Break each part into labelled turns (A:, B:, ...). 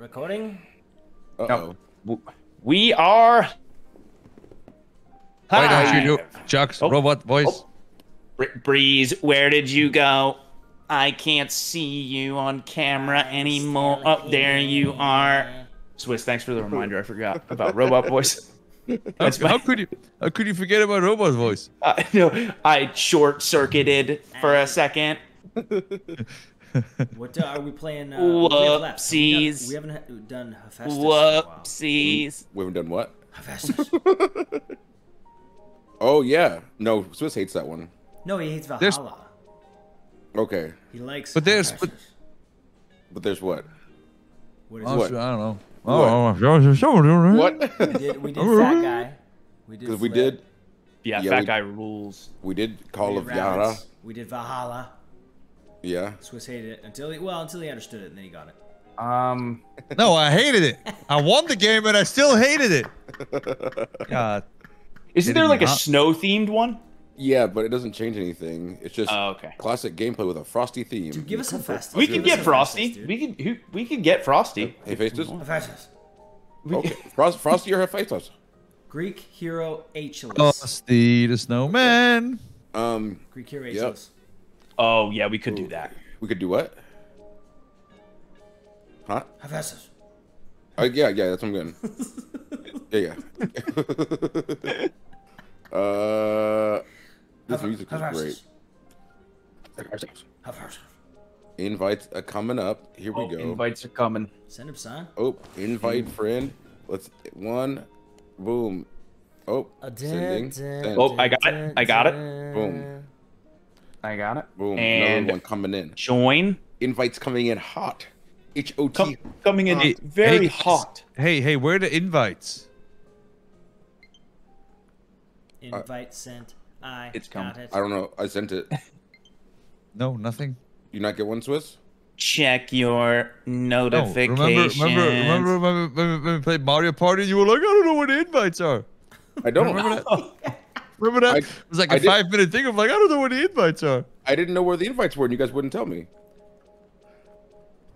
A: Recording?
B: Uh-oh.
C: We are.
D: Why don't you do
C: live.
D: Chuck's
C: Oh.
D: robot voice?
C: Oh. Br- Breeze, where did you go? I can't see you on camera anymore. Up there you are. Swiss, thanks for the reminder. I forgot about robot voice.
D: How,
C: That's
D: how could you how could you forget about robot voice?
C: Uh, no, I short circuited for a second.
A: What uh, are we playing? Uh, what we have left?
C: Whoopsies.
A: We haven't, we haven't done Hephaestus. in a while.
C: Whoopsies.
B: We haven't done what?
A: Hephaestus.
B: Oh yeah. No, Swiss hates that one.
A: No, he hates
D: There's-
A: Valhalla.
B: Okay,
A: He likes.
D: But there's- but-
B: but there's what?
A: What is
D: Oh,
B: What?
D: I don't know.
B: What?
D: Oh,
B: What?
A: it? We did, we did Fat Guy. We did.
B: Because we did,
C: Yeah,
B: Yeah,
C: fat
B: we-
C: guy rules.
B: we did Call
A: We
B: of
A: did
B: Yara.
A: We did Valhalla.
B: Yeah.
A: Swiss hated it until he well until he understood it and then he got it.
C: Um,
D: No, I hated it. I won the game and I still hated it. God.
C: isn't there
D: me,
C: like a snow themed one?
B: Yeah, but it doesn't change anything. It's just
C: Oh, okay.
B: classic gameplay with a frosty theme.
A: Dude, give us Hephaestus.
C: We can get Frosty.
A: Hephaestus,
C: We
A: dude.
C: can who- we can get Frosty.
B: Hey, Faces?
A: Hephaestus.
B: Okay. Frost, frosty or Hephaestus?
A: Greek hero Aeschylus.
D: Frosty the snowman.
B: Um,
A: Greek hero
B: Yep.
A: Aeschylus.
C: Oh yeah, we could do that.
B: we could do what? Huh?
A: Hephaestus.
B: Oh yeah, yeah, that's what I'm getting. yeah, yeah. uh, this music is great.
A: Hephaestus. Hephaestus.
B: Invites are coming up. Here we
C: Oh,
B: go.
C: invites are coming.
A: Send him, son.
B: Oh, invite friend. Let's one. Boom. Oh, sending. Send.
C: Oh, I got it. I got it.
B: Boom.
C: I got it.
B: Boom.
C: And
B: Another one coming in.
C: join.
B: Invites coming in hot. H O
C: Come,
B: T.
C: coming in
D: Hey,
C: very
D: hey,
C: hot.
D: Hey, hey, where are the invites?
A: Invite uh, sent. I
C: It's
A: got
C: coming.
A: it.
B: I don't know. I sent it.
D: No, nothing.
B: You not get one, Swiss?
C: Check your
D: No.
C: notifications.
D: Remember, remember, remember, remember when we- when we played Mario Party? You were like, I don't know where the invites are.
B: I don't.
D: Remember that? Remember that?
B: I-
D: it was like
B: I
D: a
B: did-
D: five minute thing of like, I don't know where the invites are.
B: I didn't know where the invites were, and you guys wouldn't tell me.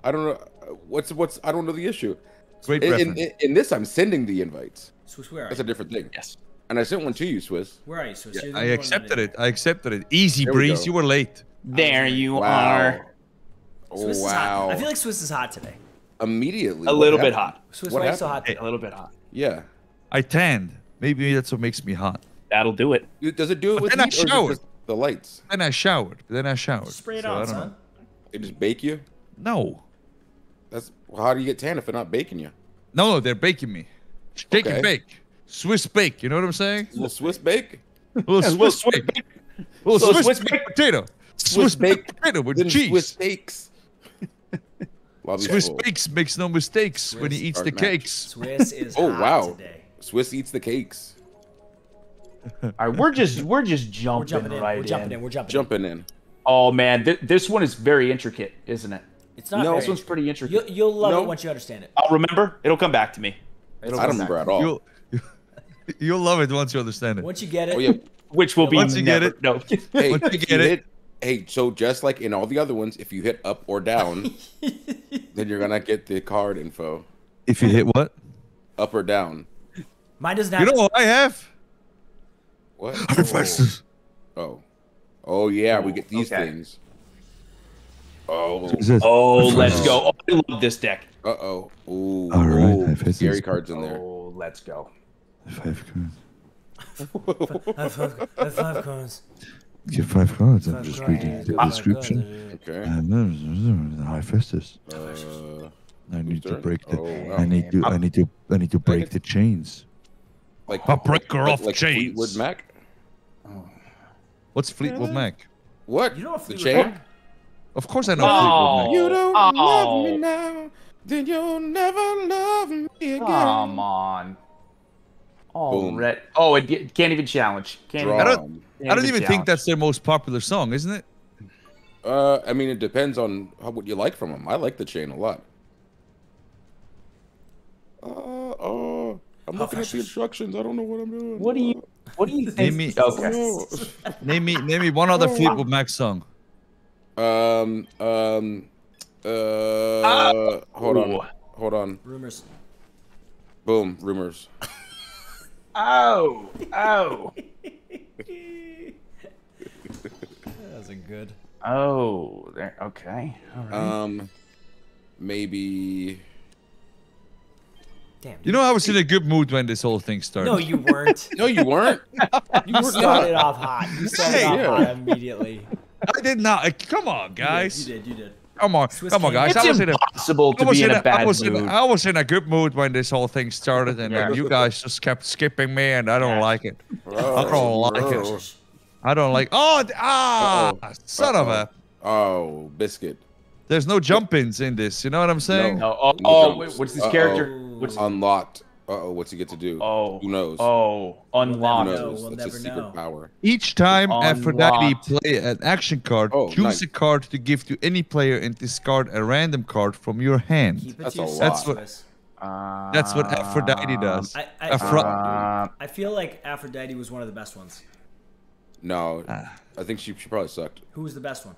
B: I don't know. What's what's? I don't know the issue.
D: Great
B: In, in,
D: reference.
B: in this, I'm sending the invites.
A: Swiss, where are
B: That's
A: you?
B: a different thing.
C: Yes.
B: And I sent one to you, Swiss.
A: Where are you, Swiss? You're
D: I accepted it. I accepted it. Easy,
B: There
D: Breeze.
B: go.
D: You were late.
C: There oh, you
B: Wow.
C: are.
B: Oh
A: Swiss
B: wow!
A: I feel like Swiss is hot today.
B: Immediately.
C: A
B: what
C: little bit hot.
A: Swiss,
B: What
A: why are you so hot today?
C: A little bit hot.
B: Yeah.
D: I tanned. Maybe that's what makes me hot.
C: That'll do it.
B: Does it do it
D: But
B: with
D: then I
B: heat, or
D: showered.
B: just the lights?
D: Then I showered. Then I showered.
A: Spray it
D: So I
A: on,
D: don't
A: son.
D: know.
B: They just bake you.
D: No.
B: That's well, how do you get tan if they're not baking you?
D: No, no, they're baking me. Shake
B: Okay.
D: and bake. Swiss bake. You know what I'm saying?
B: A little Swiss bake.
D: A little
C: Yeah,
D: Swiss,
C: Swiss
D: bake. A little
C: little
D: Swiss,
C: Swiss
D: baked
C: bake.
D: potato. Swiss,
B: baked,
D: baked potato with cheese.
B: Swiss
D: Swiss,
B: bakes. Lobby's full.
D: bakes makes no mistakes when he eats the
B: match.
D: cakes.
A: Swiss is
B: Oh,
A: hot
B: wow.
A: today.
B: Swiss eats the cakes.
C: All right, we're just we're just
A: We're
C: jumping,
A: jumping in.
C: right
A: We're jumping in.
C: in.
A: We're jumping. in.
B: Jumping in.
C: Oh man, th- this one is very intricate, isn't it?
A: It's not.
B: No,
A: very
C: This one's pretty
A: interesting.
C: intricate.
A: You'll, you'll love
B: No.
A: it once you understand it.
C: I'll remember. It'll come back to me. It'll
B: I don't remember at all.
D: You'll, you'll love it once you understand it.
A: Once you get it,
B: Oh yeah.
C: Which will be
D: Once you get it.
C: No.
B: Hey,
D: Once you get it-
B: hey, so just like in all the other ones, if you hit up or down, then you're gonna get the card info.
D: If you hit what?
B: Up or down.
A: mine doesn't
D: You know what I have?
B: What?
D: Hephaestus.
B: Oh. Oh yeah, we get these
C: okay.
B: things. Oh.
C: Oh, let's go. Oh, I love this deck.
B: Uh oh. Ooh.
D: All right,
B: ooh,
D: Hephaestus.
B: Scary cards in there.
C: Oh, let's go.
D: Five cards.
A: I have five, I have five cards.
D: Get five cards. I'm just reading the description.
A: cards.
B: Okay.
D: And then Hephaestus.
B: Uh,
D: I need to break the.
B: Oh, wow.
D: I need to. I need to. I need to break the chains.
B: like
D: A breaker
B: like,
D: of
B: like
D: chains.
B: Fleetwood Mac.
D: What's Fleetwood Mac?
B: What?
A: You know what
B: the
A: Fleetwood
B: chain?
A: Mac?
D: Of course I know
C: Oh.
D: Fleetwood
B: You
D: Mac.
B: don't
C: Oh.
B: love me now, then you'll never love me again.
C: Come on. Oh,
B: Boom.
C: red. Oh, it can't even challenge. Can't even,
D: I don't-
C: can't
D: I don't even think
C: challenge.
D: that's their most popular song, isn't it?
B: Uh, I mean, it depends on how, what you like from them. I like the chain a lot. Uh, oh, I'm looking at the instructions. I don't know what I'm doing.
C: What do you? What do you
D: Name
C: think?
D: me-
C: Okay.
D: Name me. Name me one other Fleetwood Mac song.
B: Um, um, uh, hold on,
C: Ooh.
B: hold hold on.
A: Rumors.
B: Boom, rumors.
C: Oh, oh,
A: That wasn't good.
C: oh. There. Okay. All right.
B: Um, maybe.
A: Damn.
D: You know, I was in a good mood when this whole thing started.
A: No, you weren't.
B: No, you weren't.
A: You started off hot. You started
D: Hey,
A: off
B: yeah.
A: hot immediately.
D: I did not. uh, Come on, guys.
A: You did. You did.
D: Come on,
A: Swiss
D: come on,
A: King.
D: guys. I
C: it's
D: was in a,
C: impossible
D: I
C: to
D: was
C: be in
D: in
C: a
D: a,
C: bad
D: I was in,
C: mood.
D: a, I was in a good mood when this whole thing started, and
C: Yeah.
D: you guys just kept skipping me, and I don't
C: Yeah.
D: like it.
B: Oh,
D: I don't like it.
B: oh.
D: I don't like. Oh, ah,
B: Uh-oh.
D: son of a.
B: Oh, biscuit.
D: There's no jump ins in this. You know what I'm saying?
C: No. Oh,
B: No
C: oh
B: jumps.
C: wait, what's this
B: Uh-oh.
C: character? What's
B: Unlocked. Uh oh, what's he get to do?
C: oh?
B: Who knows?
C: Oh,
B: Who
C: unlocked.
A: No,
B: knows?
A: we'll
B: That's
A: never
B: his secret
A: know.
B: power.
D: Each time Aphrodite
C: Unlocked.
D: play an action card,
B: Oh,
D: choose
B: nice.
D: a card to give to any player and discard a random card from your hand.
B: That's a lot.
D: That's what-
C: Uh,
D: That's what Aphrodite does.
A: I, I,
D: Aphro-
C: Uh,
A: I feel like Aphrodite was one of the best ones.
B: No,
D: Ah.
B: I think she, she probably sucked.
A: Who was the best one?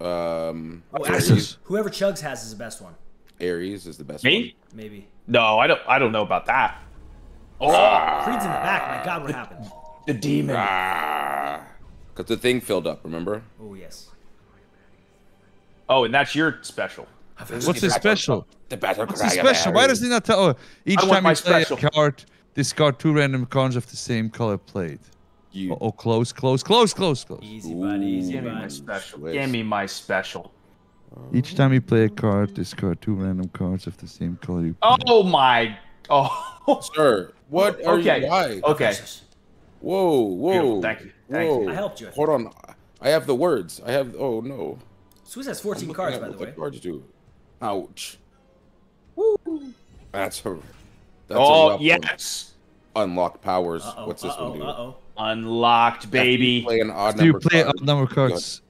B: Um,
A: Oh, Ares. whoever Chugs has is the best one.
B: Ares is the best
C: me?
A: Maybe.
C: No, I don't. I don't know about that. Oh,
A: Creed's in the back. My God, what happened?
C: the demon.
B: one. Ah, because the thing filled up. Remember?
A: Oh yes.
C: Oh, and that's your special.
D: What's his special?
B: The battle
D: What's his special? Why does he not tell? Oh, each time
C: my
D: you play
C: special.
D: a card, discard two random cards of the same color played.
B: you?
D: Oh, close, close, close, close, close.
A: Easy, buddy. Easy,
C: Give me my special. Give me my special.
D: Each time you play a card, discard two random cards of the same color. You play.
C: Oh my. Oh.
B: Sir, what are
C: Okay.
B: you? Why?
C: Okay.
B: Whoa, whoa.
C: Beautiful. Thank you. Thank you.
A: I helped you, I
B: Hold on. I have the words. I have. Oh no.
A: Swiss has 14 cards, by the
B: what
A: way.
B: cards do. Ouch. That's a. That's a
C: Oh
B: one.
C: yes.
B: Unlock powers.
A: Uh-oh,
B: What's this
A: uh-oh,
B: one do?
A: Uh-oh.
C: Unlocked,
B: After you
C: baby.
B: Play an odd
D: Do you
B: number
D: play
B: card.
D: odd number
B: Go ahead.
D: cards?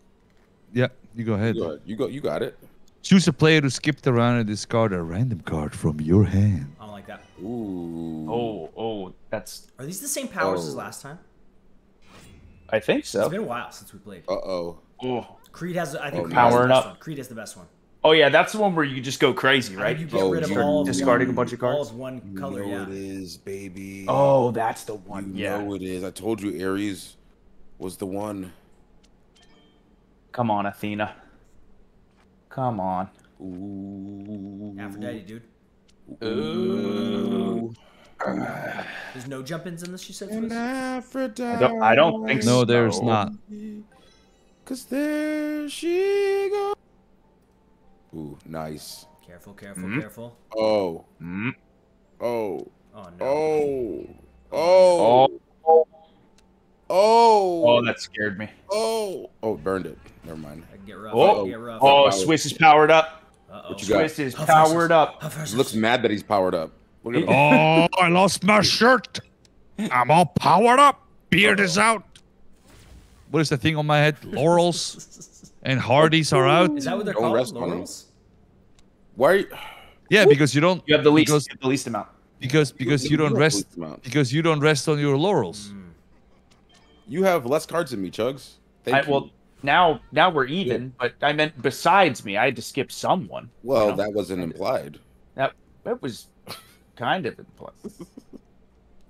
D: Yeah, you go ahead.
B: You got, you got, you got it.
D: Choose a player who skipped around and discard a random card from your hand.
A: I don't like that.
B: Ooh.
C: Oh, oh, that's.
A: Are these the same powers as
B: Oh.
A: last time?
C: I think so.
A: It's been a while since we played.
B: Uh oh.
C: Oh.
A: Creed has, I think,
B: Oh,
A: Creed has the
C: powering
A: best
C: up.
A: one. Creed is the best one.
C: Oh yeah, that's the one where you just go crazy, right?
A: mean, you get
B: Oh,
A: rid of
B: you're
A: all
C: discarding
A: one,
C: a bunch of cards.
A: All
C: cards?
A: of one
B: You
A: color,
B: know
A: yeah.
B: it is, baby.
C: Oh, that's the one.
B: you
C: yeah.
B: know it is. I told you Ares was the one.
C: Come on, Athena. Come on.
B: Ooh.
A: Aphrodite, dude.
C: Ooh.
A: There's no jump ins in this, you said?
B: And Aphrodite.
C: I don't, I don't think so.
D: No, there's not.
B: Cause there she goes. Ooh, nice.
A: Careful, careful,
C: Hmm?
A: careful.
B: Oh,
C: Mm.
B: oh,
A: Oh, no.
B: oh, oh,
C: Oh,
B: oh,
C: oh, that scared me.
B: oh, oh, burned it. Never mind.
A: I get rough.
C: Oh,
A: get rough.
C: Oh,
B: Power.
C: Swiss is powered up.
A: Uh-oh.
B: What you got?
C: Swiss is
A: Huff
C: powered
A: versus-
C: up.
A: Huff
B: He looks mad that he's powered up. Look at.
D: Oh, I lost my shirt. I'm all powered up. Beard is out. What is the thing on my head? Laurels and Hardys are out.
A: Is that what they're
B: Don't
A: called?
B: rest on him.
A: Laurels?
B: Why? Are you,
D: Yeah, because you don't.
C: You have the least.
D: Because
C: you have the least amount.
D: because because you don't rest because you don't rest on your laurels. Hmm.
B: You have less cards than me, Chugs. Thank
C: I,
B: you.
C: well, now now we're even. But I meant besides me, I had to skip someone.
B: well,
C: you know?
B: that wasn't implied.
C: That that was kind of implied.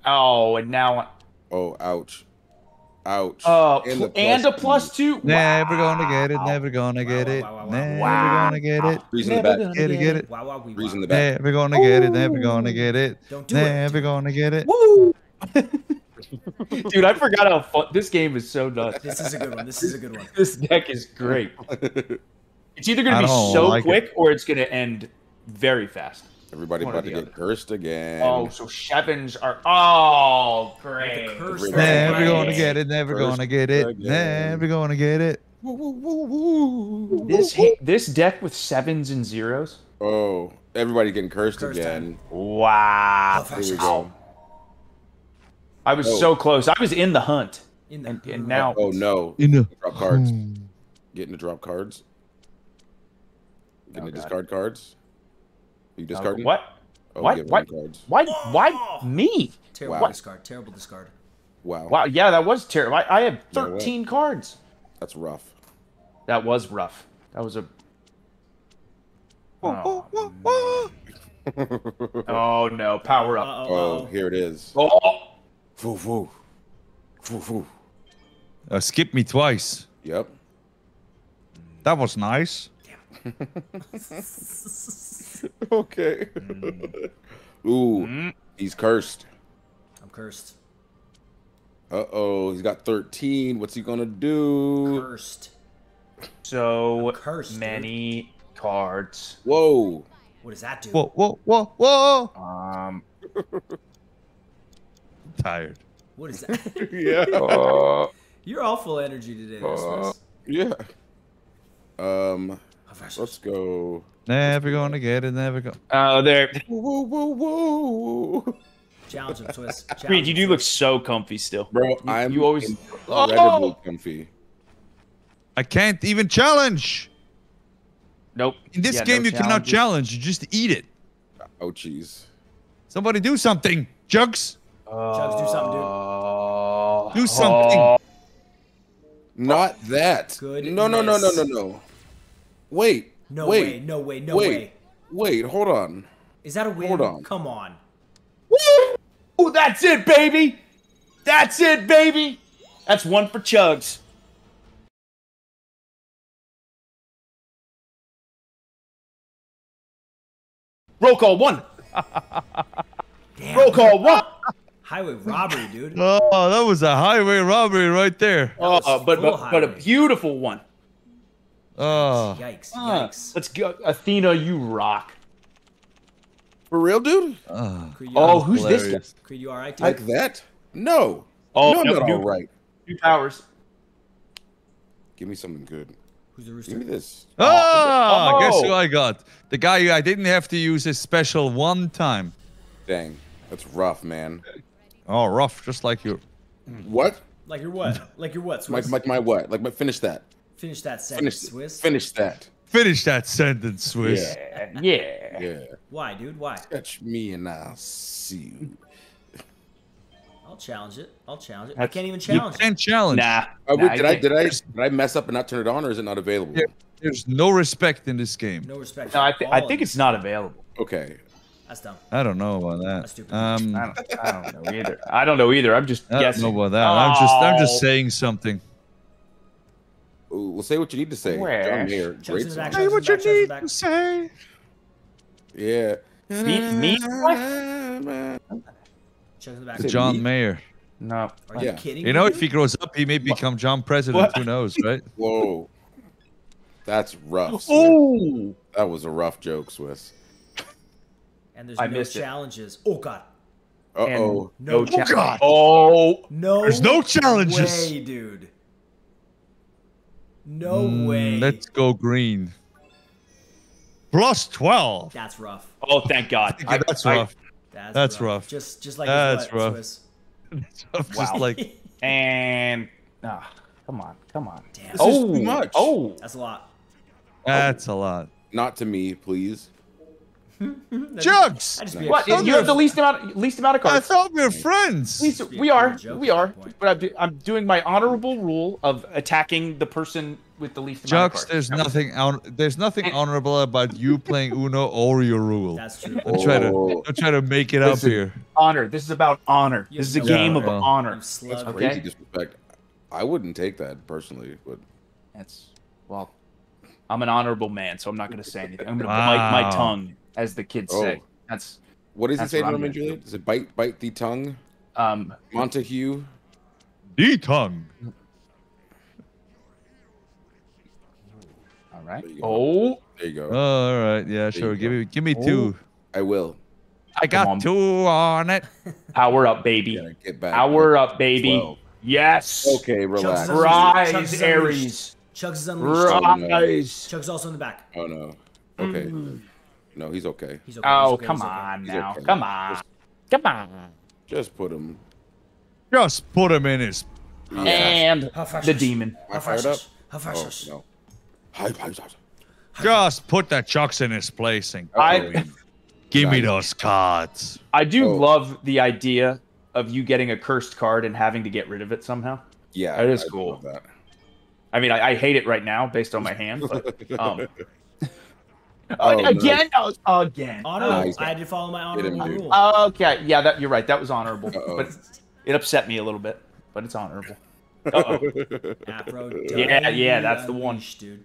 C: Oh, and now
B: Oh, ouch, ouch.
C: uh
B: And
C: pl- and, a plus two.
D: Never gonna get it. Never gonna get it.
A: wow, wow, wow.
D: Never gonna get it.
B: Freeze in the back.
D: Get it, get it.
A: Wow, wow, we
B: Freeze in the back.
D: Never gonna get it. Never gonna get it.
A: Don't do it.
D: Never gonna get it.
C: Woo! Dude, I forgot how fun this game is. So nuts.
A: This is a good one. This is a good one.
C: This deck is great. It's either gonna be so
D: like it.
C: quick or it's gonna end very fast.
B: Everybody
C: One
B: about to get
C: other.
B: cursed again.
C: Oh, so Shevens are. Oh, great.
A: The curse.
D: Never gonna get it. Never gonna get it.
B: again.
D: Never gonna get it.
B: Woo, woo, woo, woo.
C: This ha- this deck with sevens and zeros.
B: Oh, everybody getting cursed
A: Curse
B: again.
C: Wow.
B: Oh, Here we go.
C: I was
B: Oh.
C: so close. I was in the hunt,
A: In the
C: and, and now
B: Oh no,
D: In the
B: drop cards. Getting to drop cards. Getting
C: Oh,
B: to
C: God.
B: discard cards. Are You
C: Uh,
B: discarding?
C: what?
B: Oh,
C: What?
B: get
C: What?
B: one cards.
C: Why? Why me?
A: terrible
B: Wow.
A: discard. Terrible discard.
B: Wow.
C: Wow. Yeah, that was terrible. I, I had
B: know what?
C: 13 cards.
B: That's rough.
C: That was rough. That was a. Oh, Oh no, power up.
B: Oh,
A: Uh-oh.
B: here it is.
C: Oh,
B: Foo, foo. Foo, foo.
D: Uh, skip me twice.
B: Yep.
D: That was nice.
B: Okay. Ooh,
C: Mm.
B: he's cursed.
A: I'm cursed.
B: Uh oh, he's got 13. What's he gonna do?
A: Cursed.
C: so
A: I'm cursed, dude.
C: many cards.
B: Whoa.
A: What does that do?
D: Whoa, whoa, whoa, whoa!
C: Um,
D: tired.
A: What is that?
B: yeah.
C: uh,
A: You're all full energy today,
B: Uh, yeah. Um,
A: Oh,
B: let's go.
D: Never gonna get it. Never go.
C: uh, there.
B: Whoa, whoa, whoa, whoa.
A: Challenge him, Swiss. Challenge
C: Reed, you
A: him,
C: do look so comfy still.
B: Bro, I'm
C: you always-
B: incredibly
C: Oh!
B: comfy.
D: I can't even challenge.
C: Nope.
D: In this
C: Yeah, no
D: game, you cannot challenge. You just eat it.
B: Oh, jeez.
D: Somebody do something. Chugs.
A: Chugs, do something, dude.
C: Uh,
D: Do something.
B: Not that.
A: Good
B: No, no, no, no, no, no. Wait.
A: No
B: wait,
A: way, no way, no
B: wait.
A: way.
B: Wait, hold on.
A: Is that a win?
B: Hold on.
A: Come on.
C: Woo! That's it, baby. That's it, baby. That's one for Chugs. Roll call one.
A: Damn.
C: Roll call one.
A: Highway robbery, dude.
D: Oh, that was a highway robbery right there.
C: Oh,
A: was
C: but,
A: full
C: but but a beautiful one.
D: Oh,
A: Yikes,
C: Ah,
A: yikes.
C: let's go, Athena. You rock.
B: For real, dude?
D: oh.
A: Creed,
C: Oh,
A: all-
C: who's this guy?
A: Creed, you all right, dude?
B: Like that? No.
C: Oh,
B: no, I'm
C: no,
B: not all right.
C: Two powers.
B: Give me something good.
A: Who's the
B: Give me this.
D: Ah,
C: Oh.
D: guess who I got? The guy I didn't have to use his special one time.
B: Dang. That's rough, man.
D: Oh, rough, just like you.
B: What?
A: Like your what? Like your what,
B: Like,
A: Swiss?
B: like my what? Like my finish that.
A: Finish that sentence,
B: Finish
A: Swiss.
B: Finish that.
D: Finish that sentence, Swiss.
C: Yeah, yeah.
B: Yeah.
A: Why, dude? Why?
B: Catch me and I'll see you.
A: I'll challenge it. I'll challenge it. I can't even challenge it.
D: can't challenge.
C: Nah.
B: Oh,
C: nah,
B: did I
C: can't-
B: did I did I mess up and not turn it on, or is it not available?
D: Yeah. There's no respect in this game.
A: No respect.
C: No, I, th- I think
A: you.
C: it's not available.
B: Okay.
A: That's dumb.
D: I don't know about
A: That's
D: that.
A: stupid.
D: Um,
C: I don't, I don't know either. I don't know either. I'm just
D: I don't know about that. I'm just, I'm just
C: Oh.
D: saying something.
B: Ooh, Well, say what you need to say.
C: Where?
B: John Mayer, great song.
A: back,
D: Say
A: Chugs
D: what you
A: back,
D: need to say.
B: Yeah.
C: Me- me?
A: Chugs in the back.
B: Is it
D: John
B: me?
D: Mayer.
C: No.
A: Are you
B: Yeah.
A: kidding
D: You know,
A: dude?
D: if he grows up, he may become John President.
C: What?
D: Who knows, right?
B: Whoa. That's rough. Swiss.
C: Oh.
B: That was a rough joke, Swiss.
A: And there's
C: I
A: no
C: missed it.
A: challenges. Oh god.
B: Uh oh.
A: No.
C: No cha-
D: God.
C: Oh.
A: No.
D: There's no challenges.
A: Way, dude. No
D: Mm,
A: way.
D: Let's go green. Plus 12.
A: That's rough.
C: Oh, thank God.
D: Yeah, that's
C: I-
D: rough.
A: That's,
D: That's
A: rough.
D: rough.
A: Just just like
D: That's
A: his butt,
D: rough.
A: Swiss.
D: Just
C: Wow.
D: like,
C: and ah, come on, come on.
A: Damn.
B: This is
C: oh,
B: too much.
C: oh.
A: That's a lot.
D: that's a lot.
B: Not to me, please.
D: Chugs!
A: I just
C: What? You have the least amount, least amount of cards.
D: I thought we were friends.
C: Least- we are, we are. But I'm, do- I'm doing my honorable rule of attacking the person with the least amount
D: Chugs,
C: of
D: there's
C: cards.
D: nothing hon- there's nothing honorable about you playing Uno or your rule.
A: That's true.
D: Don't try to
B: Oh.
D: don't try to make it up here.
C: honor. This is about honor.
A: You
C: This is a
A: have
C: game of
D: honor.
C: honor.
B: That's
A: slug.
C: Okay.
B: crazy disrespect. I wouldn't take that personally, but
C: That's well, I'm an honorable man, so I'm not going to say anything. I'm going to bite my tongue, as the kids
B: Oh.
C: say. That's
B: what does he say,
C: what I'm
B: and Juliet? Does it bite bite the tongue?
C: um.
B: Montague.
D: D tongue.
C: All right.
B: There.
C: Oh,
B: There you go.
D: Oh, all right, yeah,
B: you
D: sure. Give
B: go.
D: me give me two.
B: I will.
D: I got
C: on.
D: two on it.
C: power up, baby.
B: Gotta get back.
C: Power up, baby.
B: 12.
C: Yes.
B: Okay, relax.
A: Chugs
C: Rise,
A: Chugs
C: Ares.
A: Chugs is unleashed.
C: Rise.
A: Chugs also in the back.
B: Oh no. Okay.
C: Mm.
B: No, he's okay.
A: He's okay.
C: Oh,
A: he's okay,
C: come
A: he's okay.
C: on now.
B: okay.
C: Come on. Come on.
B: Just put him.
D: Just put him in his.
B: Yeah.
C: And
A: How fast
C: the demon.
A: How
B: fired
A: fast?
B: up.
A: How
B: Oh
A: fast?
B: no. Hi, hi, hi.
D: Just put the chucks in his place and
C: I
D: give me those cards.
C: I do
B: Oh.
C: love the idea of you getting a cursed card and having to get rid of it somehow.
B: Yeah,
C: That is
B: I
C: cool.
B: love That.
C: I mean, I, I hate it right now based on my hand, but um, Oh, again? Oh, again.
A: Honorable.
B: Nice.
A: I had to follow my
B: Get him,
A: honorable rule.
C: Okay, yeah, that you're right. That was honorable,
B: Uh-oh.
C: but it upset me a little bit. But it's honorable. Uh-oh.
A: Aphrodite.
C: Yeah, yeah, that's the one.
A: Unleashed, dude.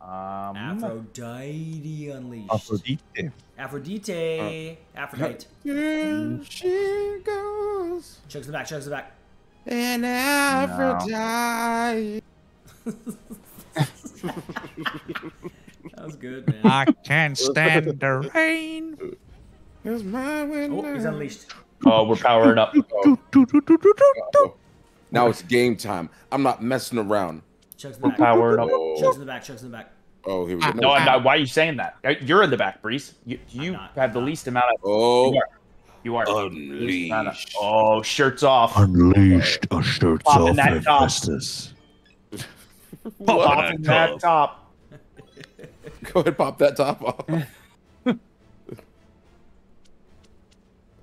C: Um,
A: Aphrodite unleashed.
D: Aphrodite.
A: Aphrodite. Aphrodite.
B: Here she goes.
A: Chugs the back. Chugs the back.
B: And Aphrodite.
A: That was good, man.
D: I can't stand the rain.
B: Here's my window.
A: Oh, he's unleashed.
C: oh, we're powering up.
B: Uh-oh. Now it's game time. I'm not messing around.
A: Chugs in the
C: We're
A: back.
C: powering up.
A: Chugs in the back. Chugs in the back.
B: Oh, here we go.
C: No, I'm not, why are you saying that? Uh, You're in the back, Breeze. You, you
A: not.
C: have the least amount of.
B: Oh,
C: You are. Least amount of-
B: unleashed.
C: Oh, shirts off.
D: Unleashed a shirts
C: Popping
D: off
C: that top. Popping that top.
B: Go ahead, pop that top off.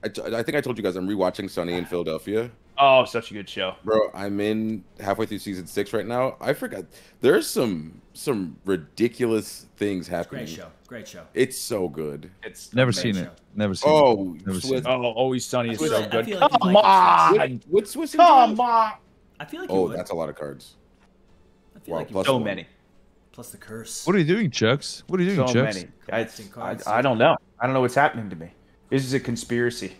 B: I, t- I think I told you guys I'm rewatching Sunny in Philadelphia.
C: Oh, such a good show.
B: Bro, I'm in halfway through season six right now. I forgot there's some some ridiculous things happening.
A: Great show. Great show.
B: It's so good.
C: It's
D: Never
C: amazing.
D: seen it. Never seen
B: Oh,
D: it. Never seen it.
C: Oh, always sunny is
A: I
C: so
A: like-
C: good.
A: like you'd
C: Come
A: like
C: on,
B: what's Swiss?
C: come on.
A: I feel like you
B: Oh,
A: would.
B: that's a lot of cards.
A: I feel
B: wow,
A: like you
B: plus.
C: So
B: one.
C: many,
A: Plus the curse.
D: What are you doing, Chugs? What are you doing,
C: so
D: Chugs?
C: many. I, I. I don't know. I don't know what's happening to me. This is a conspiracy.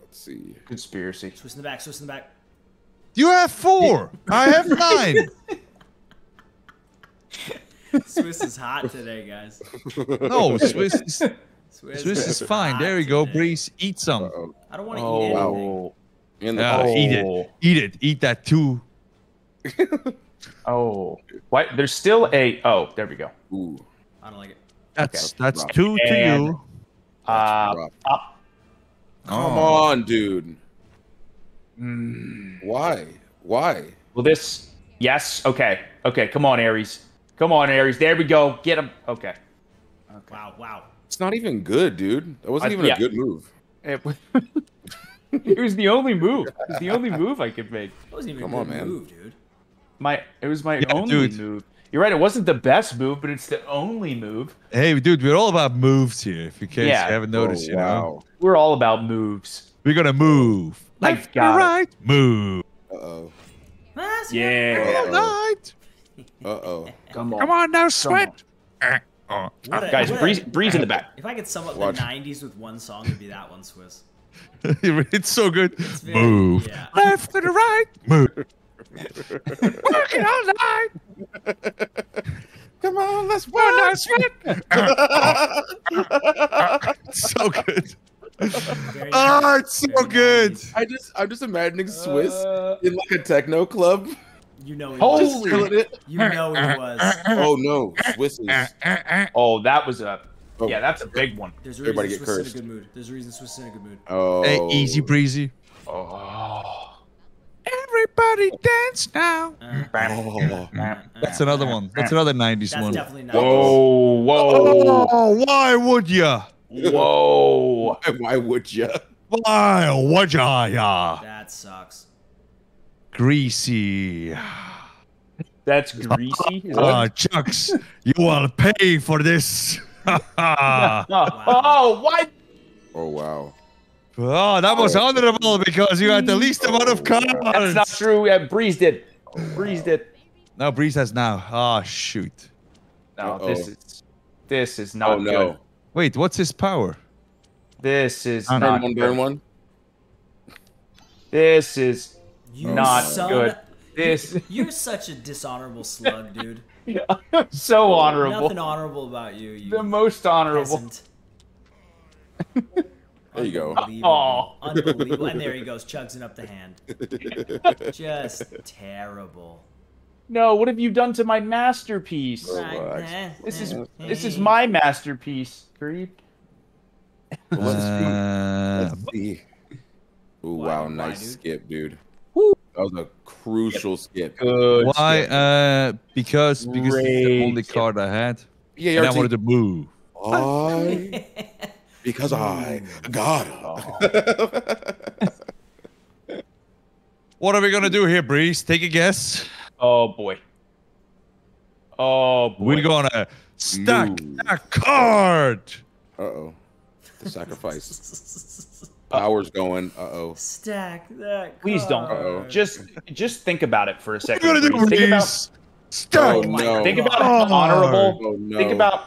B: Let's see.
C: Conspiracy.
A: Swiss in the back. Swiss in the back.
D: You have four. I have nine.
A: Swiss is hot today, guys.
D: No, Swiss is,
A: Swiss,
D: Swiss is fine. There you go, Breeze. Eat some.
B: Uh-oh.
A: I don't want to
C: Oh,
A: eat
B: wow.
A: anything.
B: In the
D: Yeah,
B: box.
D: eat it. Eat it. Eat that too.
C: Oh, what? There's still a. Oh, there we go.
B: Ooh.
A: I don't like it.
D: That's
B: Okay.
D: that's
B: Rough.
D: two to
C: And-
D: you.
C: Uh, up.
B: Come
D: Oh.
B: on, dude.
C: Mm.
B: Why? Why?
C: Well, this? Yes. Okay. Okay. Come on, Ares. Come on, Ares. There we go. Get him. Okay. okay.
A: Wow, wow.
B: It's not even good, dude. That wasn't
C: I-
B: even
C: yeah.
B: a good move.
C: It was, it was the only move. It was the only move I could make.
A: That wasn't even
B: Come
A: a
B: on,
A: good
B: man.
A: move, dude.
C: My. It was my
D: Yeah,
C: only
D: dude.
C: move. You're right. It wasn't the best move, but it's the only move.
D: Hey, dude, we're all about moves here. If in case
C: Yeah.
D: you haven't noticed,
B: oh,
D: you know,
B: wow.
C: We're all about moves.
D: we're gonna move.
C: I
D: Left
C: got
D: to
C: it.
D: right, move.
B: Uh oh.
A: Ah, Swiss.
C: Yeah.
B: Uh oh.
C: Come on.
D: Come on now, sweat. Uh, uh,
A: What a-
C: Guys,
A: what a-
C: breeze, breeze in the back.
A: If I could sum up
B: Watch.
A: the 90s with one song, it'd be that one, Swiss.
D: it's so good.
A: very-
D: move.
A: yeah.
D: Left to the right, move. Working all night.
B: Come on, let's
D: One now, sweat. so good.
A: Very
D: Oh, it's so
A: Very
D: good.
A: nice.
B: I just I'm just imagining Swiss
C: Uh,
B: in like a techno club.
A: You know he
C: Holy-
A: was.
B: Just killing it.
A: You know he was.
B: Oh no, Swiss is
C: oh, that was a.
B: Oh.
C: Yeah, that's a big one.
A: There's a
B: Everybody
A: reason
B: get
A: Swiss is in
B: cursed.
A: a good mood. There's a reason Swiss is in a good mood.
B: oh
D: Hey, easy breezy.
C: Oh.
D: Everybody dance now.
A: Uh,
B: Oh.
D: That's another one. That's another 90s
A: That's
D: one.
A: definitely not.
C: Whoa, whoa,
D: Oh, why would ya?
C: whoa.
B: Why would you?
D: Why would ya? ya?
A: That sucks.
D: Greasy.
C: That's greasy. Is that
D: Ah, Chugs, you will pay for this. oh,
C: oh, what?
B: Oh wow.
D: Oh, that was oh. honorable because you had the least amount of cards.
C: That's not true. Yeah, Breeze did. Breeze did.
D: No, Breeze has now. Oh, shoot.
C: No,
B: Uh-oh.
C: this is this is not
B: Oh no.
C: good.
D: Wait, what's his power?
C: This is
D: I
C: not
B: one,
C: good.
B: burn one.
C: This is
A: You
C: not
A: son-
C: good. This
A: You're such a dishonorable slug, dude.
C: yeah, so honorable.
A: Nothing honorable about you. You
C: The most honorable.
A: peasant.
B: There you go.
A: Unbelievable.
C: Aw.
A: Unbelievable. And there he goes, chugsing up the hand. Just terrible.
C: No, what have you done to my masterpiece?
B: Oh, Relax.
A: eh,
C: This is
A: eh,
C: this is
A: eh.
C: my masterpiece, creep.
D: Uh,
B: Let's see. Ooh,
A: Why-
B: wow,
A: why,
B: nice
A: dude?
B: skip, dude.
C: Woo.
B: That was a crucial skip.
C: Good.
D: why?
C: skip.
D: Uh, because because it's the only
C: skip.
D: card I had,
B: Yeah,
D: and I wanted to move.
B: I because I got him.
D: What are we gonna do here, Breeze? Take a guess.
C: Oh boy. Oh, boy.
D: We're gonna stack
B: Move.
D: that card.
B: Uh oh. The sacrifice. Power's going. Uh oh.
A: Stack that.
C: Please don't.
B: Uh-oh.
C: Just just think about it for a
D: We're
C: second.
D: gonna do
C: Breeze. Think about
D: Stack.
B: Oh no.
C: think about
D: Oh.
C: honorable.
B: Oh, no.
C: Think about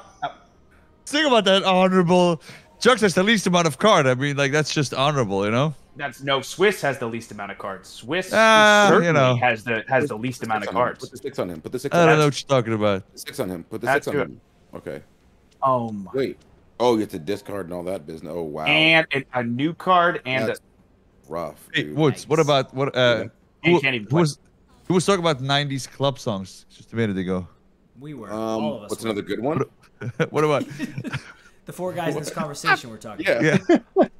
D: Think about that honorable. Chuck has the least amount of card. I mean, like that's just honorable, you know.
C: that's no Swiss has the least amount of cards. Swiss
D: you
C: certainly
D: know.
C: has the has the least amount of
B: Six him.
C: cards.
B: Put the six on him. Put the six
D: I
B: on
D: don't
B: him.
D: know what you're talking about.
B: Put the six on him. Put the
C: That's
B: six on
C: good.
B: him. Okay.
C: Oh my!
B: Wait. Oh, you have to discard and all that business. Oh wow.
C: And a, a new card and a,
B: That's rough.
D: Hey,
B: dude.
D: Woods. What about what? Uh,
C: You
D: who,
C: can't even
D: who was who was talking about '90s club songs just a minute ago?
A: We were.
B: Um,
A: all of us.
B: what's
A: were.
B: another good one?
D: what about?
A: The four guys in this conversation we're talking.
B: Yeah.
D: yeah.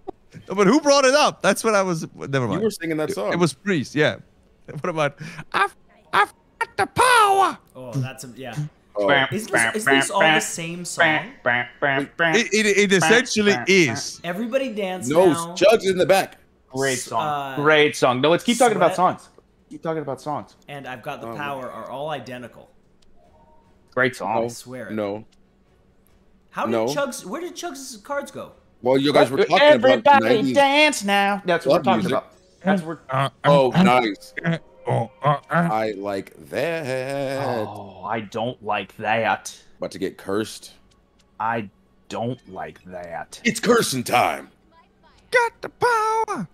D: But who brought it up? That's what I was. Never mind.
B: You were singing that song.
D: It was Priest. Yeah. What about? I've I've got the power.
A: Oh, that's a, yeah.
B: Oh,
A: Is this, is this all the same song?
D: It, it, it essentially is.
A: Everybody dance
B: no,
A: now.
B: Chugs in the back.
C: Great song.
A: Uh,
C: Great song. No, let's keep talking about songs. Keep talking about songs.
A: and I've got the
B: Oh.
A: power are all identical.
C: Great song.
A: I swear it.
B: No.
A: How did
B: No.
A: Chugs? Where did Chugs' cards go?
B: Well, you guys were talking
C: Everybody
B: about 90s.
C: dance now. That's what we're talking
B: music.
C: about. That's what.
D: Uh,
B: Oh, nice.
D: uh, oh, uh, uh.
B: I like that.
C: Oh, I don't like that.
B: About to get cursed.
C: I don't like that.
B: It's cursing time.
D: got the power.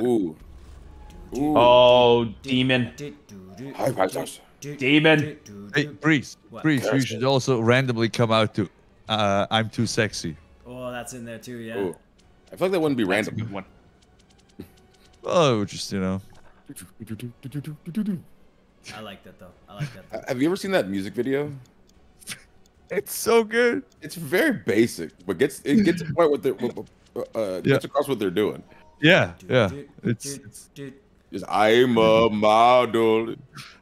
B: Ooh. Ooh.
C: Oh, demon.
B: High five, Josh.
C: Demon.
D: Hey, Breeze,
A: What?
D: Breeze, you should also randomly come out to uh, I'm Too Sexy.
A: Oh, that's in there too. Yeah.
B: Ooh. I feel like that wouldn't be
C: That's a
B: random.
C: good one.
D: Oh, just, you know.
A: I like that though. I like that. Though.
B: Have you ever seen that music video?
D: It's so good.
B: It's very basic, but gets it gets to point what they're uh, gets across what they're doing.
D: Yeah, yeah. It's, it's
A: dude,
B: Just I'm a model.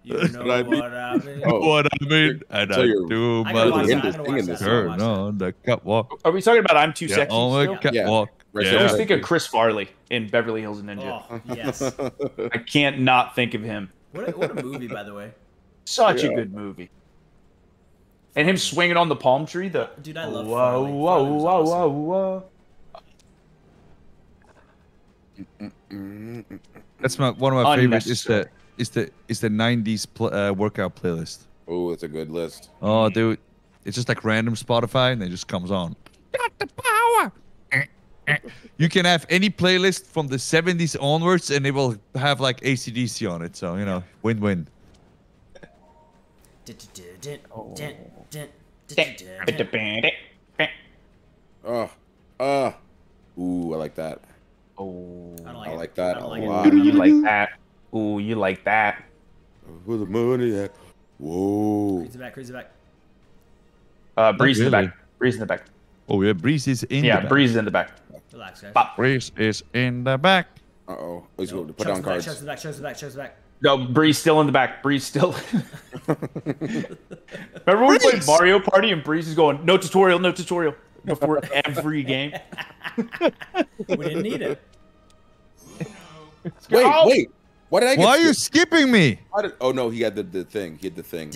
A: you know
B: What I mean-
A: what I mean.
B: Oh,
D: what I mean. And
B: So
D: I
B: you're-
D: do
A: I
D: my
A: gotta watch
B: Hindu
A: that. I gotta watch
B: singing
A: that.
B: this
A: I gotta
D: turn
A: watch that.
D: on the catwalk.
C: Are we talking about I'm Too
D: Yeah,
C: Sexy?
D: on the
C: still?
D: catwalk.
B: Right
C: I
B: there.
C: always think of Chris Farley in Beverly Hills Ninja.
A: Oh yes.
C: I can't not think of him.
A: What a, what a movie, by the way.
C: Such a good movie. And him swinging on the palm tree. The
A: Dude, I love
C: whoa,
A: Farley.
C: whoa,
A: Farley
C: whoa,
A: awesome.
C: whoa, whoa.
D: That's my one of my favorites. Is the
C: Unnecessary.
D: is the is the '90s pl- uh, workout playlist.
B: Oh, it's a good list.
D: Oh, dude, it's just like random Spotify, and it just comes on. Got the power. You can have any playlist from the 70s onwards, and it will have like ACDC on it. So you know, win-win.
B: Oh, uh, ooh, I like that.
C: Oh,
A: I like
B: I like that
A: I
B: a
A: like
B: lot.
C: You like that? Ooh, you like that?
B: Where the money at? Whoa.
A: Crazy back, crazy back.
C: Uh, breeze in the back. Breeze in the back.
D: Oh yeah, Breeze is in.
C: Yeah,
D: the back.
C: Yeah, Breeze is in the back.
A: Relax, guys.
C: Bop.
D: Breeze is in the back.
B: Uh oh. Let's
A: No,
B: go. Put
A: chugs
B: down
A: the back,
B: cards.
A: chugs the back, chugs the back, chugs the back.
C: No, breeze still in the back. Breeze still. Remember when we played Mario Party and Breeze is going no tutorial, no tutorial before every game.
A: We didn't need it.
B: Wait,
C: Oh!
B: wait. Why did I get
D: Why are you skipping me?
B: Why did- oh no, he had the, the thing. He had the thing.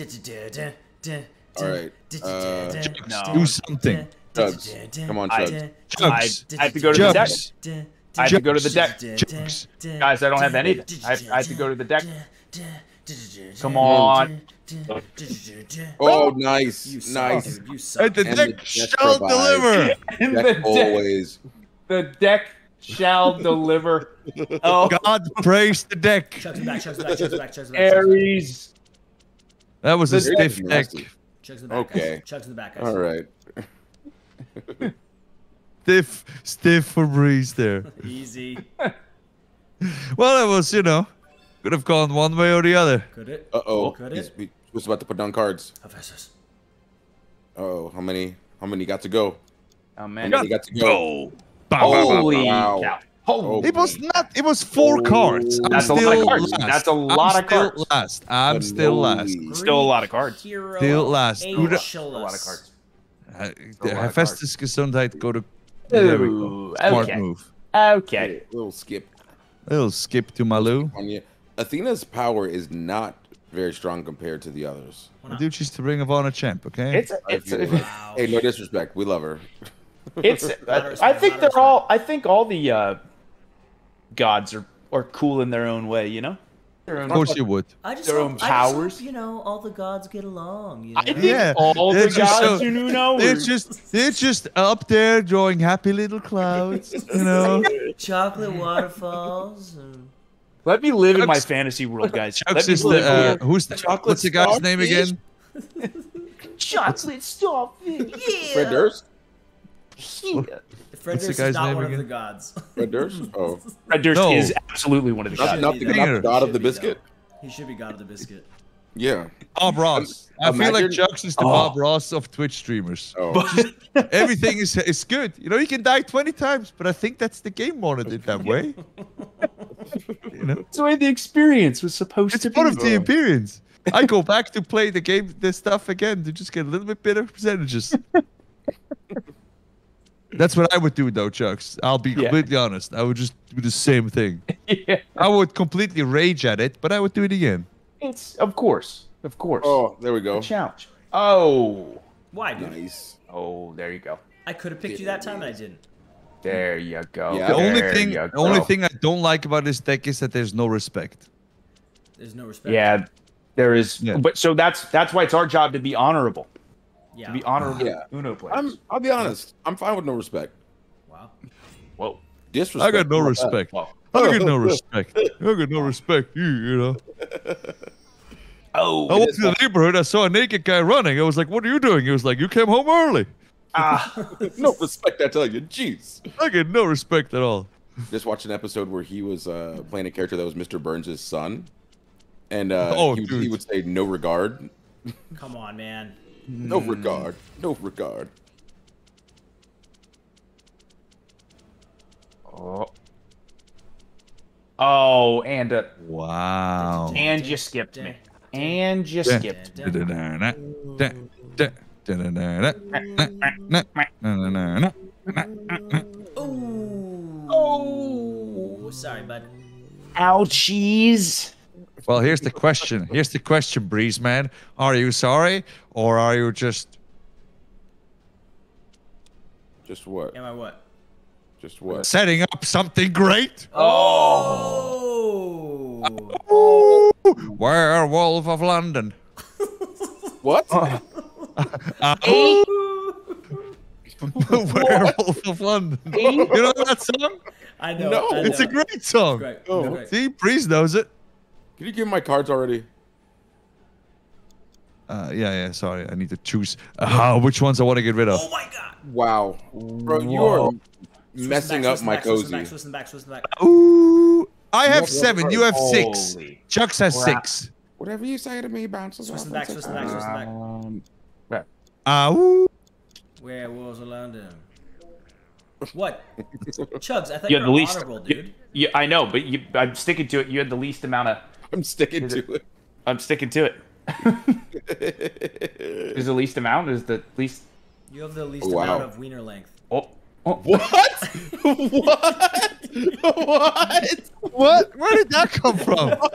B: All right. Uh,
C: No.
D: Do something.
B: Chugs. Come on,
C: I-
B: Chugs.
C: I,
D: Chugs.
C: I have to go to the deck.
D: Chugs.
C: I have to go to the deck.
D: Chugs.
C: Guys, I don't have any. I, I have to go to the deck. Come on.
B: Oh, nice.
A: You
B: nice.
A: dude. You suck.
D: And the
B: And the
D: deck
B: deck
D: shall deliver.
C: And the
B: Deck
C: deck,
B: always.
C: the deck shall deliver. Oh,
D: God praise the deck.
A: Chugs the back, chugs the back, chugs the back, chugs the back.
C: Ares.
D: That was a
C: The
D: stiff
B: deck
D: deck.
B: is nasty.
A: Chugs the back,
B: Okay.
A: guys. Chugs the back, guys.
B: All right.
D: Stiff, stiff for Breeze there.
A: Easy.
D: Well, it was, you know, could have gone one way or the other.
A: Could it?
B: Uh oh.
A: Could
B: He's
A: it?
B: he was about to put down cards.
A: Professors.
B: Uh oh. How many? How many got to go?
C: Oh
B: How many got to go?
C: Holy
B: Wow.
C: cow. Holy.
D: It was not. It was four
B: Oh,
D: cards. I'm
C: That's a lot of
D: still
C: cards.
D: last.
C: That's a
D: I'm
C: lot of
D: still
C: cards.
D: last. I'm still last.
B: Holy.
C: Still a lot of cards.
A: Hero
D: Still last.
A: of
D: Who the-
A: Aeschylus.
C: A lot of cards.
D: Uh,
C: A lot of
D: Hephaestus Gesundheit, go to. There we go. Smart
C: okay.
D: move.
C: Okay.
B: Little skip A
D: Little skip to
B: My Lou. Athena's power is not very strong compared to the others.
D: Dude, she's the Ring of Honor champ, okay?
C: It's
B: I
C: it's
B: feel like-
A: Wow.
B: Hey, no disrespect, we love her.
C: It's. I think they're all. I think all the uh, gods are are cool in their own way. You know. Own
D: of course you would.
A: I just
C: Their
A: hope,
C: own
A: I just hope,
C: powers.
A: you know, all the gods get along. You know?
C: I think
D: Yeah,
C: all
D: they're
C: the
D: just
C: gods
D: so-
C: in Uno.
D: They're
C: are-
D: just they're just up there drawing happy little clouds, you know.
A: chocolate waterfalls. And...
C: Let me live in my fantasy world, guys.
D: Chuck's
C: Let me
D: is the
C: live
D: uh,
C: here.
D: who's the
B: Chocolate
D: what's the guy's name again?
C: chocolate starfish.
B: Fred Durst?
C: Yeah.
A: Fred
D: What's the
A: Durst
D: guy's
A: is not
D: name
A: one of the gods.
B: Fred Durst? Oh,
C: Fred Durst
D: No.
C: is absolutely one of the
B: not,
C: gods.
B: not, the, not the god of
A: Should
B: the
A: be,
B: biscuit.
A: He should be god of the biscuit.
B: Yeah.
D: Bob Ross. I feel like
B: Imagine-
D: Chugs is the
C: Oh.
D: Bob Ross of Twitch streamers.
B: Oh,
D: Everything is is good. You know, you can die 20 times, but I think that's the game wanted it that way. you know,
C: That's the way the experience was supposed
D: it's
C: to
D: part
C: be.
D: of the experience. I go back to play the game, this stuff again to just get a little bit better percentages. That's what I would do, though, Chugs. I'll be
C: Yeah.
D: completely honest. I would just do the same thing.
C: yeah,
D: I would completely rage at it, but I would do it again.
C: it's of course, of course.
B: oh, there we go.
C: challenge. Oh,
A: Why, dude?
B: Nice.
C: oh, there you go.
A: I could have picked you that time and I didn't.
C: There you go.
B: Yeah.
D: The only
C: There
D: thing,
C: you
D: the only thing I don't like about this deck is that there's no respect.
A: There's no respect.
C: Yeah, there is.
D: Yeah.
C: But so that's that's why it's our job to be honorable.
A: Yeah.
C: To be honorable
B: Yeah.
C: Uno players.
B: I'm. I'll be honest. I'm fine with no respect.
A: Wow.
C: Whoa.
B: Disrespect.
D: I got no respect.
C: Whoa.
D: I got no respect. I got no respect. You, you know.
C: Oh.
D: I went to the neighborhood. I saw a naked guy running. I was like, "What are you doing?" He was like, "You came home early."
C: ah.
B: that? No respect. I tell you. Jeez.
D: I get no respect at all.
B: Just watched an episode where he was uh, playing a character that was Mr. Burns' son, and uh,
D: Oh,
B: he, he would say no regard,
A: Come on, man.
B: No regard, no regard.
C: Oh. Oh, and uh,
D: Wow.
C: and you skipped me. And you skipped.
A: Ooh.
C: Oh.
A: Sorry, bud.
C: Ouchies.
D: Well, here's the question. Here's the question, Breeze man. Are you sorry, or are you just?
B: Just what?
A: Am I what?
B: Just what?
D: setting up something great.
A: Oh.
D: Ooh, Werewolf of London.
B: What?
D: Uh, Werewolf of London. You know that song?
A: I know.
B: No.
A: I know.
D: It's a great song.
A: Great.
B: Oh.
A: Great.
D: See, Breeze knows it.
B: Can you give me my cards already?
D: Uh, yeah, yeah. Sorry, I need to choose. Uh. Which ones I want to get rid of?
A: Oh my god.
B: Wow, bro, you
C: Whoa.
B: are messing
A: Switch
B: up my
A: back, switch
B: cozy.
A: back, switch back, switch them back.
D: Ooh, I have seven. You have six.
C: Holy
D: Chugs has
C: crap.
D: six.
B: Whatever you say to me bounces
A: Switch
B: off.
A: them back,
B: It's
A: switch them back, switch them back.
C: Um,
D: Ah, ooh.
A: Werewolves of London. What? Chugs, I thought
C: you
A: you
C: had
A: were
C: the least.
A: honorable,
C: you-
A: dude.
C: Yeah, I know, but you, I'm sticking to it. You had the least amount of.
B: I'm sticking
C: Is
B: to
C: it-
B: it.
C: I'm sticking to it. Is the least amount? Is the least?
A: You have the least
B: Wow.
A: amount of wiener length.
C: Oh, oh.
B: what? what? what?
D: What? Where did that come from? what,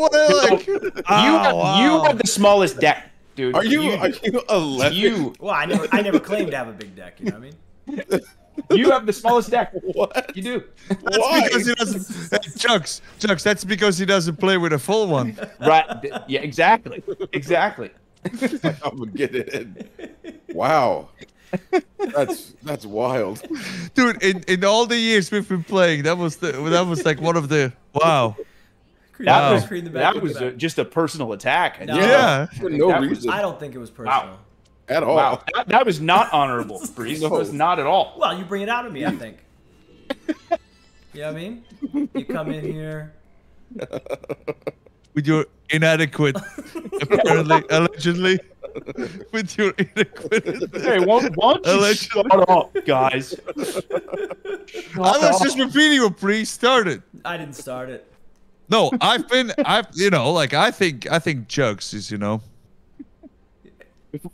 D: what, like,
C: you
D: Oh,
C: have, you have the smallest deck, dude.
B: Are you
C: You,
B: are you eleven?
C: you,
A: Well, I never, I never claimed to have a big deck. You know what I mean?
C: You have the smallest deck.
B: what?
C: You do.
D: That's
B: Why?
D: because he doesn't. Hey, Chugs, Chugs. That's because he doesn't play with a full one.
C: Right. Yeah. Exactly. Exactly.
B: I'm gonna get it in. Wow. That's that's wild.
D: Dude, in, in all the years we've been playing, that was the that was like one of the wow.
C: That
A: the
C: was
A: back, cream the back,
C: that was a, just a personal attack.
A: No.
D: Yeah.
B: For no
C: That was-
B: reason
A: I don't think it was personal.
B: At all.
C: Wow. That, that was not honorable, Breeze. That
B: No.
C: was not at all.
A: Well, you bring it out of me, I think. you know what I mean? You come in here.
D: With your inadequate, apparently, allegedly, with your inadequate.
C: Hey, won't, won't you
D: Allegedly.
C: shut up, guys?
D: I was just repeating what Bree started.
A: I didn't start it.
D: No, I've been, I've, you know, like I think, I think jokes is, you know,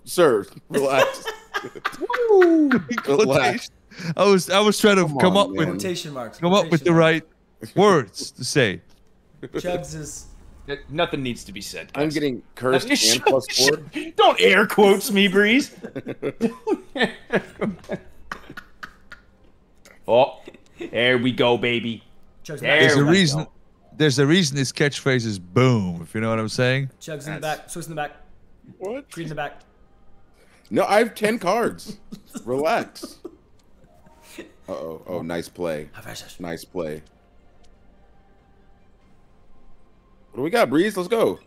B: Sir, relax. relax.
D: I was, I was trying to
B: Come
D: come,
B: on,
D: up
B: man.
D: with,
A: Quotation marks.
D: come up with the right words to say.
A: marks. Chugs is
C: Nothing needs to be said.
B: I'm getting cursed and
C: Shut-
B: plus four.
C: shut- Don't air quotes me, Breeze. oh, there we go, baby.
A: Chugs the
C: There.
D: There's a reason.
C: go.
D: There's a reason his catchphrase is "boom." If you know what I'm saying.
A: Chugs in the back. Swiss in the back.
B: What?
A: Creed in the back.
B: No, I have ten cards. Relax. Uh oh. Oh, nice play. Nice play. What do we got, Breeze? Let's go.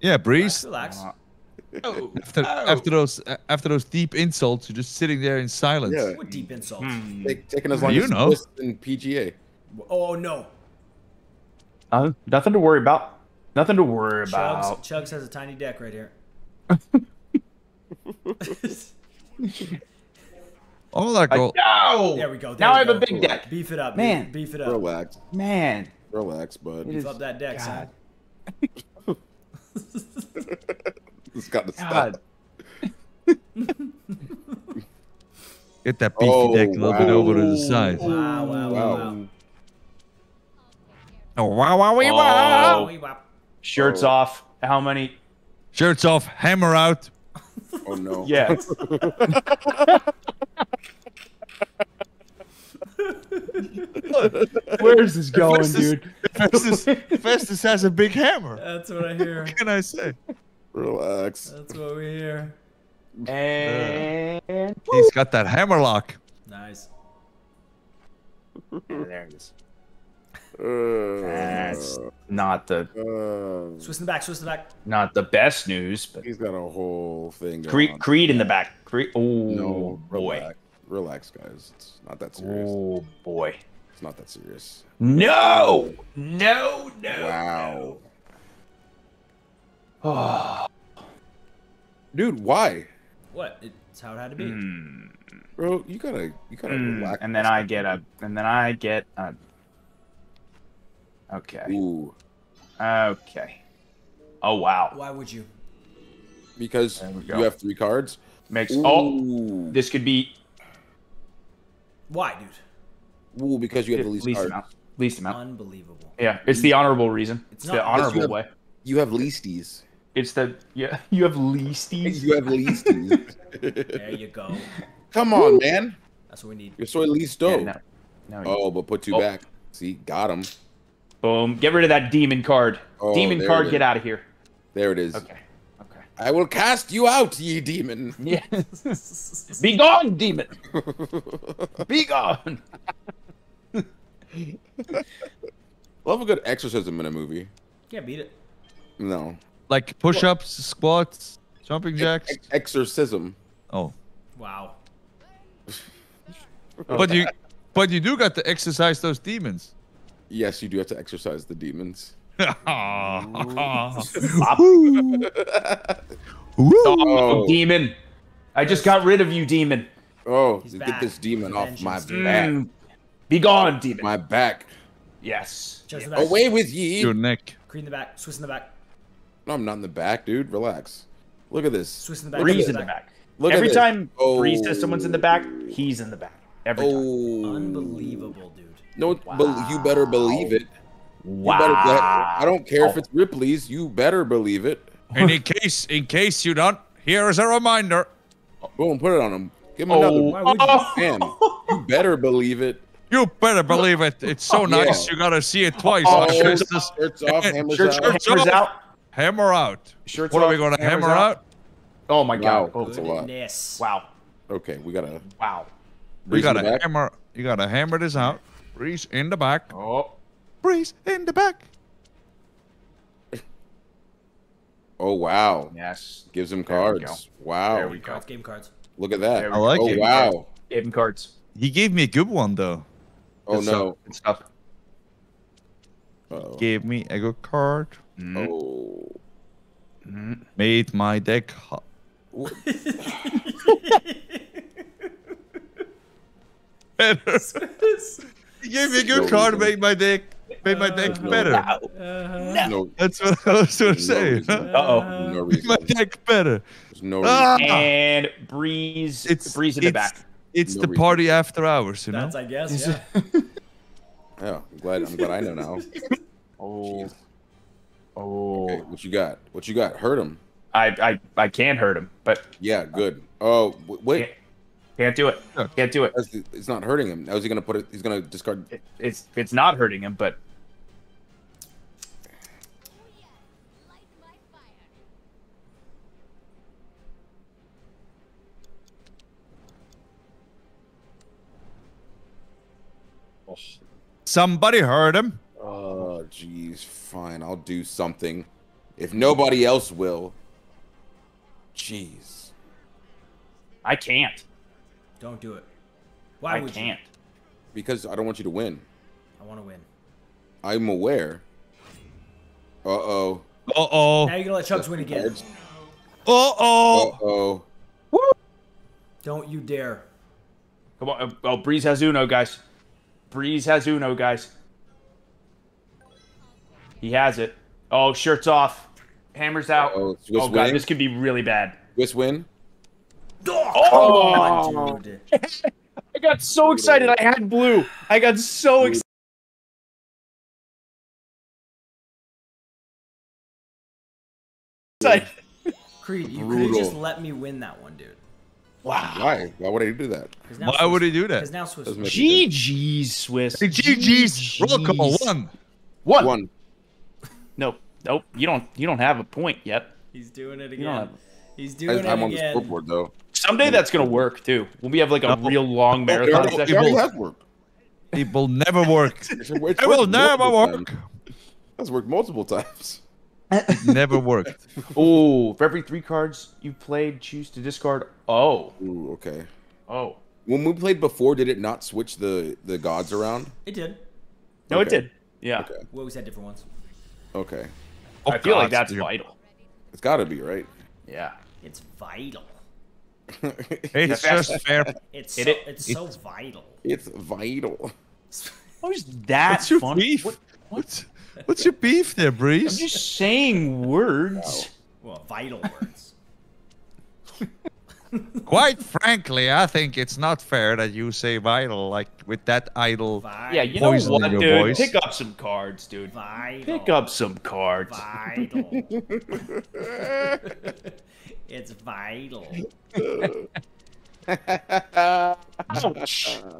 D: Yeah, Breeze.
A: Relax.
C: Oh,
D: After,
C: oh.
D: after those after those deep insults, you're just sitting there in silence.
B: Yeah.
A: What deep insults.
C: Hmm.
B: Take, taking as long
D: You
B: as
D: know.
B: Swiss and PGA.
A: Oh no.
C: Uh, nothing to worry about. Nothing to worry
A: Chugs,
C: about.
A: Chugs has a tiny deck right here.
D: All that
C: I-
D: go.
C: no!
A: There we go. There
C: now
A: we
C: I have
A: go.
C: a big deck.
A: Beef it up,
C: Man.
A: man. Beef it up.
B: Relax.
C: Man.
B: Relax, bud.
C: It
A: Beef
C: is-
A: up that deck,
C: God.
A: son.
B: It's got to stop.
D: Get that beefy
B: Oh,
D: deck a little bit over to the side.
A: Wow, wow, wow,
B: Wow.
A: wow.
D: Oh wow wow wow!
C: Oh.
A: Wee wop.
C: Shirts
B: Oh.
C: off. How many?
D: Shirts off, hammer out.
B: Oh no.
C: Yes. Where's this going,
D: Festus-
C: dude?
D: Festus, Festus has a big hammer.
A: That's what I hear.
D: What can I say?
B: Relax.
A: That's what we hear.
C: And
D: He's got that hammer lock.
A: Nice.
C: And there it is.
B: Uh,
C: That's not the
B: uh,
A: Swiss in the back. Swiss in the back.
C: not the best news, but
B: he's got a whole thing. Going
C: Creed,
B: on.
C: Creed in the back. Creed. Oh
B: No,
C: boy.
B: relax. Relax, guys. It's not that serious.
C: Oh boy.
B: It's not that serious.
C: No. No. No.
B: Wow.
C: Oh.
B: Dude, why?
A: What? It's how it had to be.
C: Hmm.
B: Bro, you gotta you gotta
C: Mm,
B: relax.
C: and then I get a. And then I get a. Okay.
B: Ooh.
C: Okay. Oh wow.
A: Why would you?
B: Because
C: There we go.
B: you have three cards.
C: Makes.
B: Oh, Ooh.
C: Oh, this could be
A: Why, dude?
B: Ooh, because you have the
C: least,
B: least, cards.
C: amount. Least amount.
A: Unbelievable.
C: Yeah, it's the honorable reason. It's,
A: It's
C: the honorable
B: Yes, you
C: way.
B: You have leasties.
C: It's the yeah. You have leasties.
B: You have leasties.
A: There you go.
B: Come on, man.
A: That's what we need.
B: You're so listo.
C: Yeah, no, no,
B: Oh, but put two
C: Oh.
B: back. See, got him.
C: Boom. Get rid of that demon card.
B: Oh,
C: demon card, get out of here.
B: There it is.
C: Okay. Okay.
B: I will cast you out, ye demon.
C: Yeah. Be gone, demon. Be gone.
B: Love a good exorcism in a movie.
A: Can't beat it.
B: No.
D: Like push-ups, squats, jumping jacks.
B: Ex- exorcism.
D: Oh,
A: Wow.
D: but you, but you do got to exercise those demons.
B: Yes, you do have to exorcise the demons.
C: Oh,
B: Oh.
C: demon. I just got rid of you, demon.
B: Oh,
A: He's
B: get
A: back.
B: this demon off my back.
C: Mm. Be gone, demon.
B: My back.
C: Yes.
A: Chugs in.
B: Away with ye.
D: Your neck.
A: Creed in the back. Swiss in the back.
B: No, I'm not in the back, dude. Relax. Look at this.
A: Swiss in the back.
C: Breeze in the back.
B: Look at
C: Every
B: this.
C: time
B: Oh.
C: Says someone's in the back, he's in the back. Every time.
B: Oh.
A: Unbelievable, dude.
B: No, bel you better believe it. You
C: Wow.
B: better, I don't care if it's Ripley's. You better believe it.
D: And in case, in case you don't, here is a reminder.
B: Boom, put it on him. Give him
C: Oh.
B: another.
A: Why you?
B: Man, you better believe it.
D: You better believe it. It's so
B: Oh,
D: nice.
B: yeah.
D: You gotta see it twice.
C: Oh, shirts
D: it's
B: Shirts off, hammers
C: Shirts
B: out.
D: Shirts
C: hammers out.
D: hammer out.
C: Shirts
D: What are we gonna hammer out?
C: Oh my
B: Wow.
C: god. Oh,
B: That's a lot.
C: Wow.
B: Okay, we gotta.
C: Wow.
D: We gotta hammer. You gotta hammer this out. Breeze in the back.
C: Oh.
D: Breeze in the back.
B: Oh wow,
C: Yes.
B: gives him
C: There we
B: cards.
C: There
B: Wow,
C: we go.
A: Cards, game cards.
B: look at that.
D: I like
B: oh
D: it.
B: wow.
C: Gave him cards.
D: He gave me a good one though.
B: Oh
C: Good
B: no.
C: stuff. Good stuff.
B: Uh-oh.
D: Gave me a good card.
C: Mm.
B: Oh.
C: Mm.
D: Made my deck hot. better. He gave me a good
B: No
D: card.
B: reason.
D: Made my deck. Made my deck
B: No.
D: better.
A: Uh-huh.
B: No,
D: That's what I was gonna
B: no
D: say.
C: Uh oh.
B: No
D: Made my
B: reason.
D: deck better.
B: There's no reason.
D: Ah!
C: And breeze.
D: It's
C: breeze in the back.
D: It's
B: No
D: the
B: reason.
D: party after hours, you know.
A: That's, I guess, yeah.
B: Yeah, I'm glad. I'm glad I know now.
C: Oh.
B: Jeez.
C: Oh,
B: Okay, what you got? What you got? Hurt him.
C: I, I I can hurt him, but
B: Yeah, good. Oh, w- wait.
C: Can't, can't do it. Can't do it.
B: It's not hurting him. Now is he gonna put it? He's gonna discard.
C: it. It's it's not hurting him, but
D: Somebody heard him.
B: Oh, jeez. Fine, I'll do something. If nobody else will. Jeez.
C: I can't.
A: Don't do it. Why
C: I
A: would
C: can't.
B: Because I don't want you to win.
A: I want to win.
B: I'm aware. Uh oh.
D: Uh oh.
A: Now you're gonna let Chugs win again.
B: Uh oh.
D: Uh oh.
B: oh.
A: Don't you dare.
C: Come on. Oh, Breeze has Uno, guys. Breeze has Uno, guys. He has it. Oh, shirts off. Hammers out.
B: Uh-oh,
C: Oh, god,
B: winning?
C: this could be really bad.
B: Swiss win.
A: Oh,
C: Oh!
A: on, dude.
C: I got so excited. I had blue. I got so excited.
A: Creed, you could have just let me win that one, dude.
C: Wow.
B: Why? Why would I do that?
A: 'Cause now
D: Why would he do that?
A: Because now Swiss.
B: Doesn't
A: wins.
C: GG's, Swiss.
D: Hey, GG's. Roll call. One.
C: One.
B: One.
C: Nope. Nope. You don't. You don't have a point yet.
A: He's doing it
C: You don't
A: again.
C: have-
A: He's
B: I,
A: doing it again.
B: I'm on the scoreboard though.
C: Someday hmm. that's gonna work too. When we have like a
D: No.
C: real long
B: It
C: marathon
B: it
C: session.
B: already has worked.
D: It will never work.
B: It's
D: It will never work.
B: times. That's worked multiple times.
D: never worked.
C: Oh, for every three cards you played, choose to discard. Oh,
B: Ooh, okay.
C: oh.
B: When we played before, did it not switch the the gods around?
A: It did.
C: No, it did. Yeah,
B: Okay.
A: We always had different ones.
B: Okay.
C: I feel like that's
D: dude.
C: vital.
B: It's got to be right.
C: Yeah.
A: It's vital.
D: It's just fair.
A: It's so,
C: it-
A: it's so vital.
B: it's vital.
C: How is that
D: What's your
C: fun?
D: beef?
C: What-
D: What's, what's your beef there,
C: I'm
D: Breeze?
C: just saying words.
A: Well, vital words.
D: Quite frankly, I think it's not fair that you say vital like with that idle.
A: Vital.
C: Yeah, you know what, dude?
D: voice.
C: Pick up some cards, dude.
A: Vital.
C: Pick up some cards.
A: Vital. it's vital.
C: Ouch.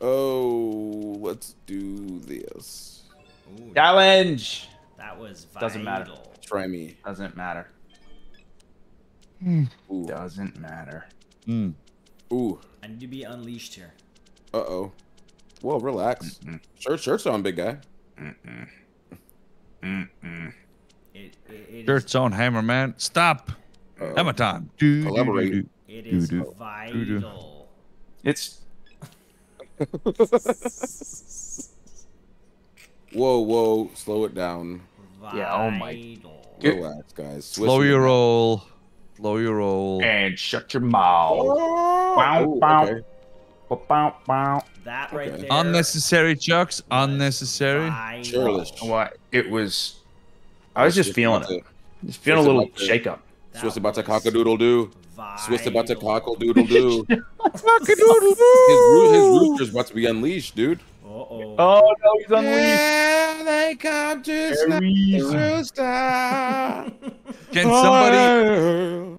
B: Oh, let's do this.
A: Ooh,
C: Challenge.
A: that was vital.
C: Doesn't matter.
B: Try me.
C: Doesn't matter.
B: Ooh.
C: Doesn't matter.
D: Hmm.
B: Ooh.
A: I need to be unleashed here.
B: Uh oh. Well, relax.
C: Mm-mm.
B: Shirt, shirts on, big guy.
C: Mm-mm. Mm-mm.
A: It, it, it is,
D: Shirts on, Hammer Man. Stop.
B: Uh-oh.
D: Hammer time. Do, do,
B: Collaborate.
D: do, do.
A: it is
D: doo-doo.
A: vital.
C: It's
B: Whoa, whoa. Slow it down.
A: Vital.
C: Yeah, oh my-
B: Relax, guys. Swiss
D: Slow your roll. Slow your roll.
C: and shut your mouth.
B: Oh,
C: Bow,
B: ooh,
C: bow.
B: okay.
C: Bow, bow.
A: That right
B: Okay.
A: there.
D: Unnecessary chucks. Unnecessary.
A: Vital.
C: What? It was. I was just feeling it.
B: to-
C: Just feeling a
B: Swiss
C: little
B: about to-
C: shake up.
A: That
B: Swiss about to
A: was
B: cock a doodle doo. Swiss about to
A: vital.
B: cockle doodle doo. his,
D: Cock-a-doodle-doo.
B: roo- his rooster's about to be unleashed, dude.
A: Uh-oh.
C: Oh no, he's unleashed.
B: Yeah, they come to snap the
C: Ares.
B: rooster.
D: Can somebody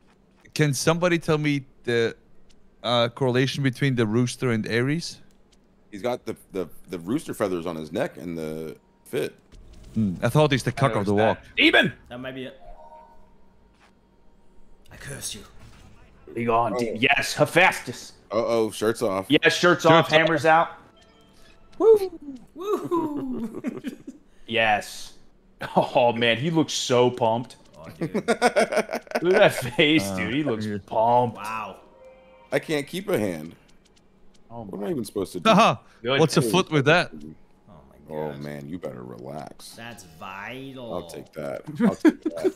D: can somebody tell me the uh, correlation between the rooster and Ares?
B: He's got the, the, the rooster feathers on his neck and the fit.
D: Hmm, I thought he's the cock of the walk.
C: Even
A: That might be it. I curse you.
C: Be gone.
B: Oh.
C: demon. Yes, Hephaestus.
B: Uh oh, shirts off.
C: Yes, shirts off,
D: off.
C: hammers out.
A: Woohoo!
C: Yes. Oh man, he looks so pumped.
A: oh, dude.
C: Look at that face, dude. He looks
D: yeah.
C: pumped.
A: Wow.
B: I can't keep a hand.
C: Oh
B: What am I even supposed to do?
D: Haha.
C: Good.
D: What's a foot with that?
A: Oh my god.
B: man, you better relax.
A: That's vital.
B: I'll take that. I'll take that.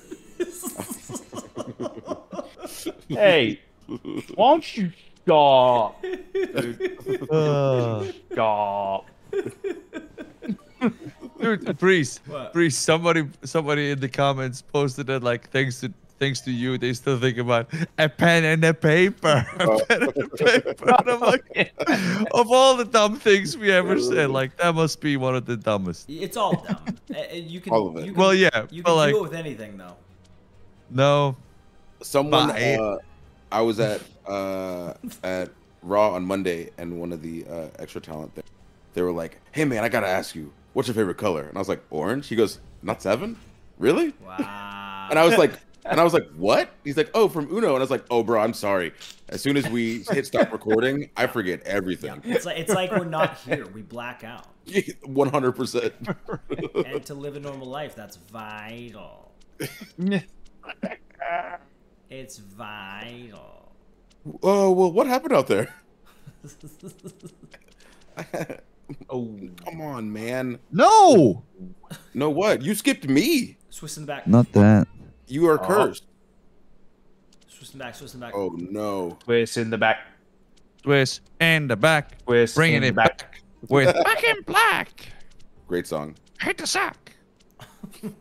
C: Hey, why don't you stop?
D: Uh,
C: Stop.
D: dude, Breeze,
A: What?
D: Breeze, somebody, somebody in the comments posted that like thanks to thanks to you, they still think about a pen and a paper. A
B: Oh.
D: pen and a paper. And I'm like, of all the dumb things we ever said, like that must be one of the dumbest.
A: It's all dumb. You can,
B: All of it.
A: You can,
D: Well, yeah,
A: you can
D: like,
A: do it with anything though.
D: no,
B: Someone, uh, I was at uh, at Raw on Monday, and one of the uh, extra talent there, they were like, "Hey man, I gotta ask you, what's your favorite color?" And I was like, "Orange." He goes, "Not seven, really?"
A: Wow.
B: And I was like, and I was like, "What?" He's like, "Oh, from Uno." And I was like, "Oh, bro, I'm sorry. As soon as we hit stop recording, I forget everything.
A: it's like it's like we're not here. We black out.
B: One hundred percent."
A: And to live a normal life, that's vital. It's vital.
B: Oh well, what happened out there?
C: Oh,
B: Come on, man.
D: no,
B: No, what? You skipped me.
A: Swiss in the back.
D: not that.
B: You are oh. cursed.
A: Swiss in the back. Swiss in the back.
B: Oh no.
C: twist in the back.
D: Twist in the back,
C: Twist
D: bringing
C: in
D: it
C: the back.
D: back with back in black.
B: Great song.
D: Hit the sack. That's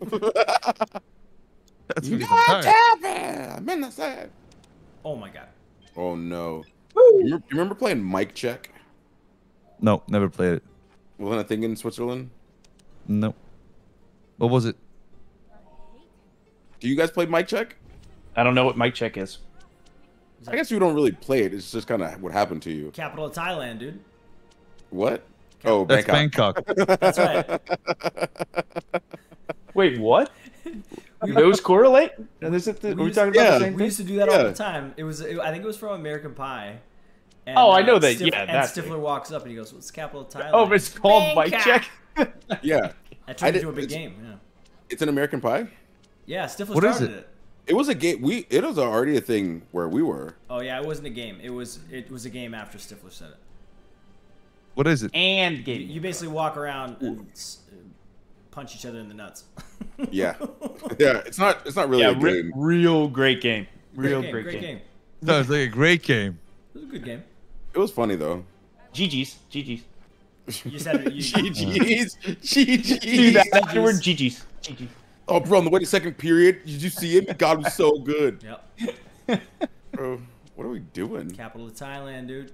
B: You
D: what he's
B: got
D: tired.
B: I'm in the side.
A: Oh my god.
B: Oh no. You remember, you remember playing Mic Check?
D: No, never played it.
B: Wasn't a thing in Switzerland?
D: No. What was it?
B: Do you guys play Mic Check?
C: I don't know what mic check is.
B: I guess you don't really play it. It's just kind of what happened to you.
A: Capital of Thailand, dude.
B: What? Oh,
D: That's
B: Bangkok.
D: Bangkok.
A: That's right.
C: Wait, what? Do those correlate? And is it the, are we
A: used-
C: talking about
B: yeah,
C: the same
A: We
C: thing?
A: used to do that all the time. It was. It, I think it was from American Pie. And, uh,
C: Oh, I know that, yeah,
A: and
C: that
A: Stifler
C: thing.
A: walks up and he goes, "What's the capital of Thailand?"
C: Oh, it's called mic check.
B: yeah. I
A: turned
B: did-
A: into a big game. Yeah.
B: It's an American Pie.
A: Yeah, Stifler
D: What is
A: started
D: it?
A: it?
B: It was a game. We it was already a thing where we were.
A: Oh yeah, it wasn't a game. It was. It was a game after Stifler said it.
D: What is it?
C: and game.
A: you basically walk around and s- uh, punch each other in the nuts.
B: Yeah. yeah. It's not. It's not really
C: yeah,
B: a
C: re-
B: game.
C: real great game. Real
A: game,
C: great,
A: great
C: game.
A: game.
D: Sounds like a great game.
A: It was a good game.
B: It was funny though.
C: GG's. GG's.
A: You said it. to, you,
B: GG's.
C: Do
B: GG's.
C: that afterward. GG's. GG's.
B: Oh, bro, on the way to second period, did you see it? God was so good.
A: Yep.
B: Bro, what are we doing?
A: Capital of Thailand, dude.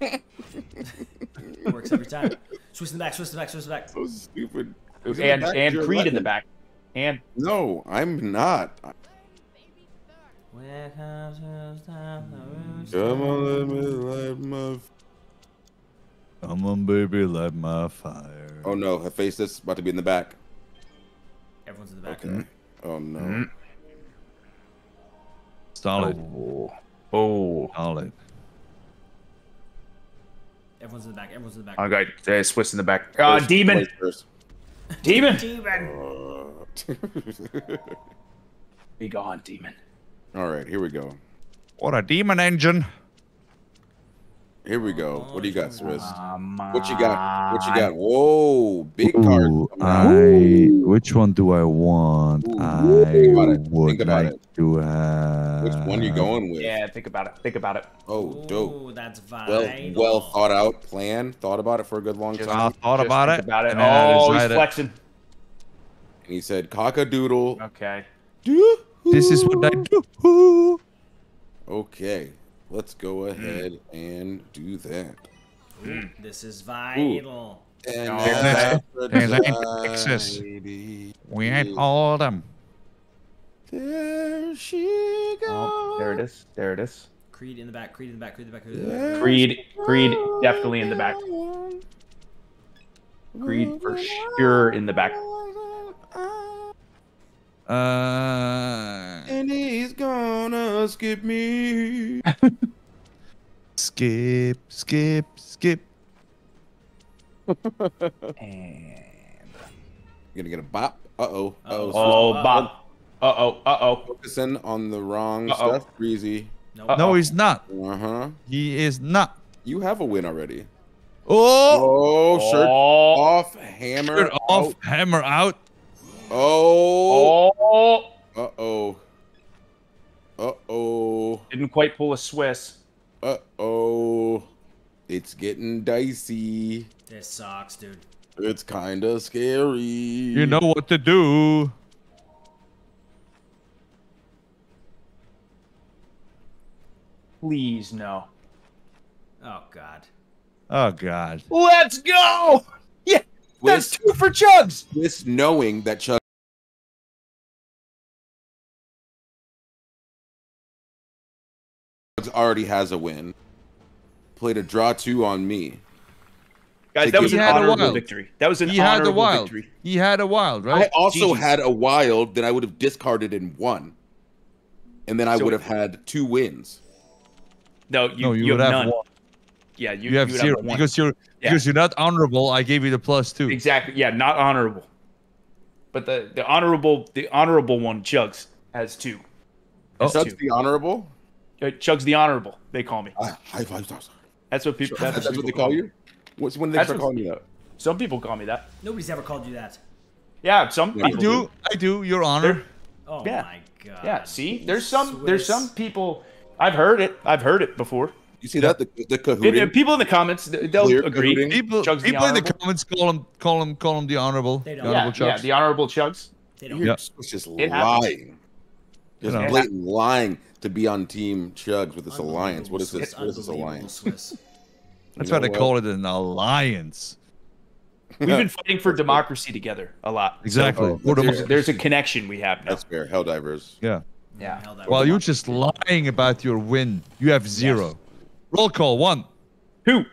A: Works every time. Swiss in the back. Swiss in the back. Swiss in the back.
B: So stupid. He's in the
C: And
B: back,
C: and
B: you're
C: Creed in the back. And
B: No, I'm not.
A: Where comes time
B: Come on, let me light my.
D: Come on, baby, light my fire.
B: Oh no, her face is about to be in the back.
A: Everyone's in the back.
B: Okay. Oh no.
C: Mhm.
D: Solid.
C: oh, oh.
D: Solid.
A: Everyone's in the back. Everyone's in the back.
C: I got uh, Swiss in the back. Uh,
B: First-
C: demon.
B: first.
C: Demon.
A: Demon.
B: Uh,
C: Be gone, demon.
B: All right, here we go.
D: What a demon engine.
B: Here we go. What do you got, Swiss?
C: Um,
B: What you got? What you got? Whoa, big card.
D: Ooh,
B: coming.
D: I. Which one do I want?
B: Ooh,
D: I
B: think about it.
D: would
B: Think about
D: like
B: it.
D: to have.
B: Which one you going with?
C: Yeah, think about it. Think about it.
B: Oh, dope.
A: Ooh, that's
B: Well,
A: vital.
B: well thought out plan. Thought about it for a good long
C: Just-
D: I
B: time.
D: thought
C: Just
D: about
C: think
D: it.
C: About it.
D: and
C: Oh, he's
D: decided-
C: flexing.
B: And he said, "Cock-a-doodle."
C: Okay.
D: This is what I do.
B: Okay, let's go ahead and do that.
A: This is vital.
B: And
C: Oh,
B: that's
D: There's ain't Texas. We ain't all of them.
B: There she goes.
C: Oh, there it is. There it is.
A: Creed in the back. Creed in the back. Creed in the back. Creed in the back.
C: Creed. Creed definitely in the back. Creed for sure in the back.
D: Uh,
B: And he's gonna skip me.
D: skip, skip, skip.
C: And
B: You're gonna get a bop. Uh oh. Uh
A: Uh-oh.
C: oh,
A: Uh-oh.
C: Bob. Uh oh. Uh oh.
B: Focusing on the wrong
C: Uh-oh.
B: stuff. Breezy.
A: Nope.
C: Uh-oh.
D: No, he's not.
B: Uh huh.
D: He is not.
B: You have a win already.
D: Oh,
B: Oh, shirt
C: Oh.
B: off, hammer
D: shirt off,
B: out.
D: hammer out.
B: Oh.
C: Oh.
B: Uh oh. Uh oh.
C: Didn't quite pull a Swiss.
B: Uh oh. It's getting dicey.
A: This sucks, dude.
B: It's kind of scary.
D: You know what to do.
C: Please, no.
A: Oh, God.
D: Oh, God.
C: Let's go! Yeah,
B: With, that's
C: two for Chugs!
B: This knowing that Chugs already has a win, played a draw two on me.
C: Guys, that was an
D: had a
C: honorable
D: wild.
C: victory. That was an
D: He had a
C: honorable
D: wild.
C: victory.
D: He had a wild, right?
B: I also
C: GG's.
B: had a wild that I would have discarded and won, and then I
C: So-
B: would have had two wins.
C: No, you,
D: no, you,
C: you
D: would
C: have
D: have
C: none.
D: one.
C: Yeah, you,
D: You have
C: zero
D: zero
C: one.
D: because you're
C: Yeah.
D: because you're not honorable. I gave you the plus two.
C: exactly. Yeah, not honorable. But the the honorable the honorable one, Chugs has two.
D: Oh.
C: Has
B: Chugs
C: two.
B: the honorable.
C: Uh, Chugs the honorable. They call me.
B: Ah, high five stars.
C: That's what people.
B: That's,
C: That's,
B: what
C: people
B: they call you. What's when they
C: That's
B: start calling you that?
C: Some people call me that.
A: Nobody's ever called you that.
C: Yeah, some
B: I
D: I
C: people
D: do. I do. Your honor.
C: They're-
A: Oh
C: Yeah.
A: my God.
C: Yeah, see, there's some there's some people. I've heard it. I've heard it before.
B: You see that the the
C: And, uh, people in the comments, they'll
B: Clear
C: agree.
B: coding.
D: People,
C: Chugs the
D: people in the comments call him, call him, call him the honorable.
A: They
D: The
A: don't.
C: Yeah,
D: honorable
C: yeah,
D: Chugs.
C: the honorable Chugs.
A: They don't.
B: You're
D: Yeah.
B: just
C: It happens.
B: lying. Just
D: know.
B: blatant lying to be on Team Chugs with this alliance. What is this? What is this alliance?
A: Swiss.
D: That's why they call it an alliance.
C: We've been fighting for democracy together a lot.
D: Exactly.
B: Oh,
C: There's, there's a connection we have now.
B: That's fair. Helldivers.
D: yeah.
C: Yeah.
A: Hell, that
D: While you're just lying about your win, you have zero. Roll call one.
C: Who?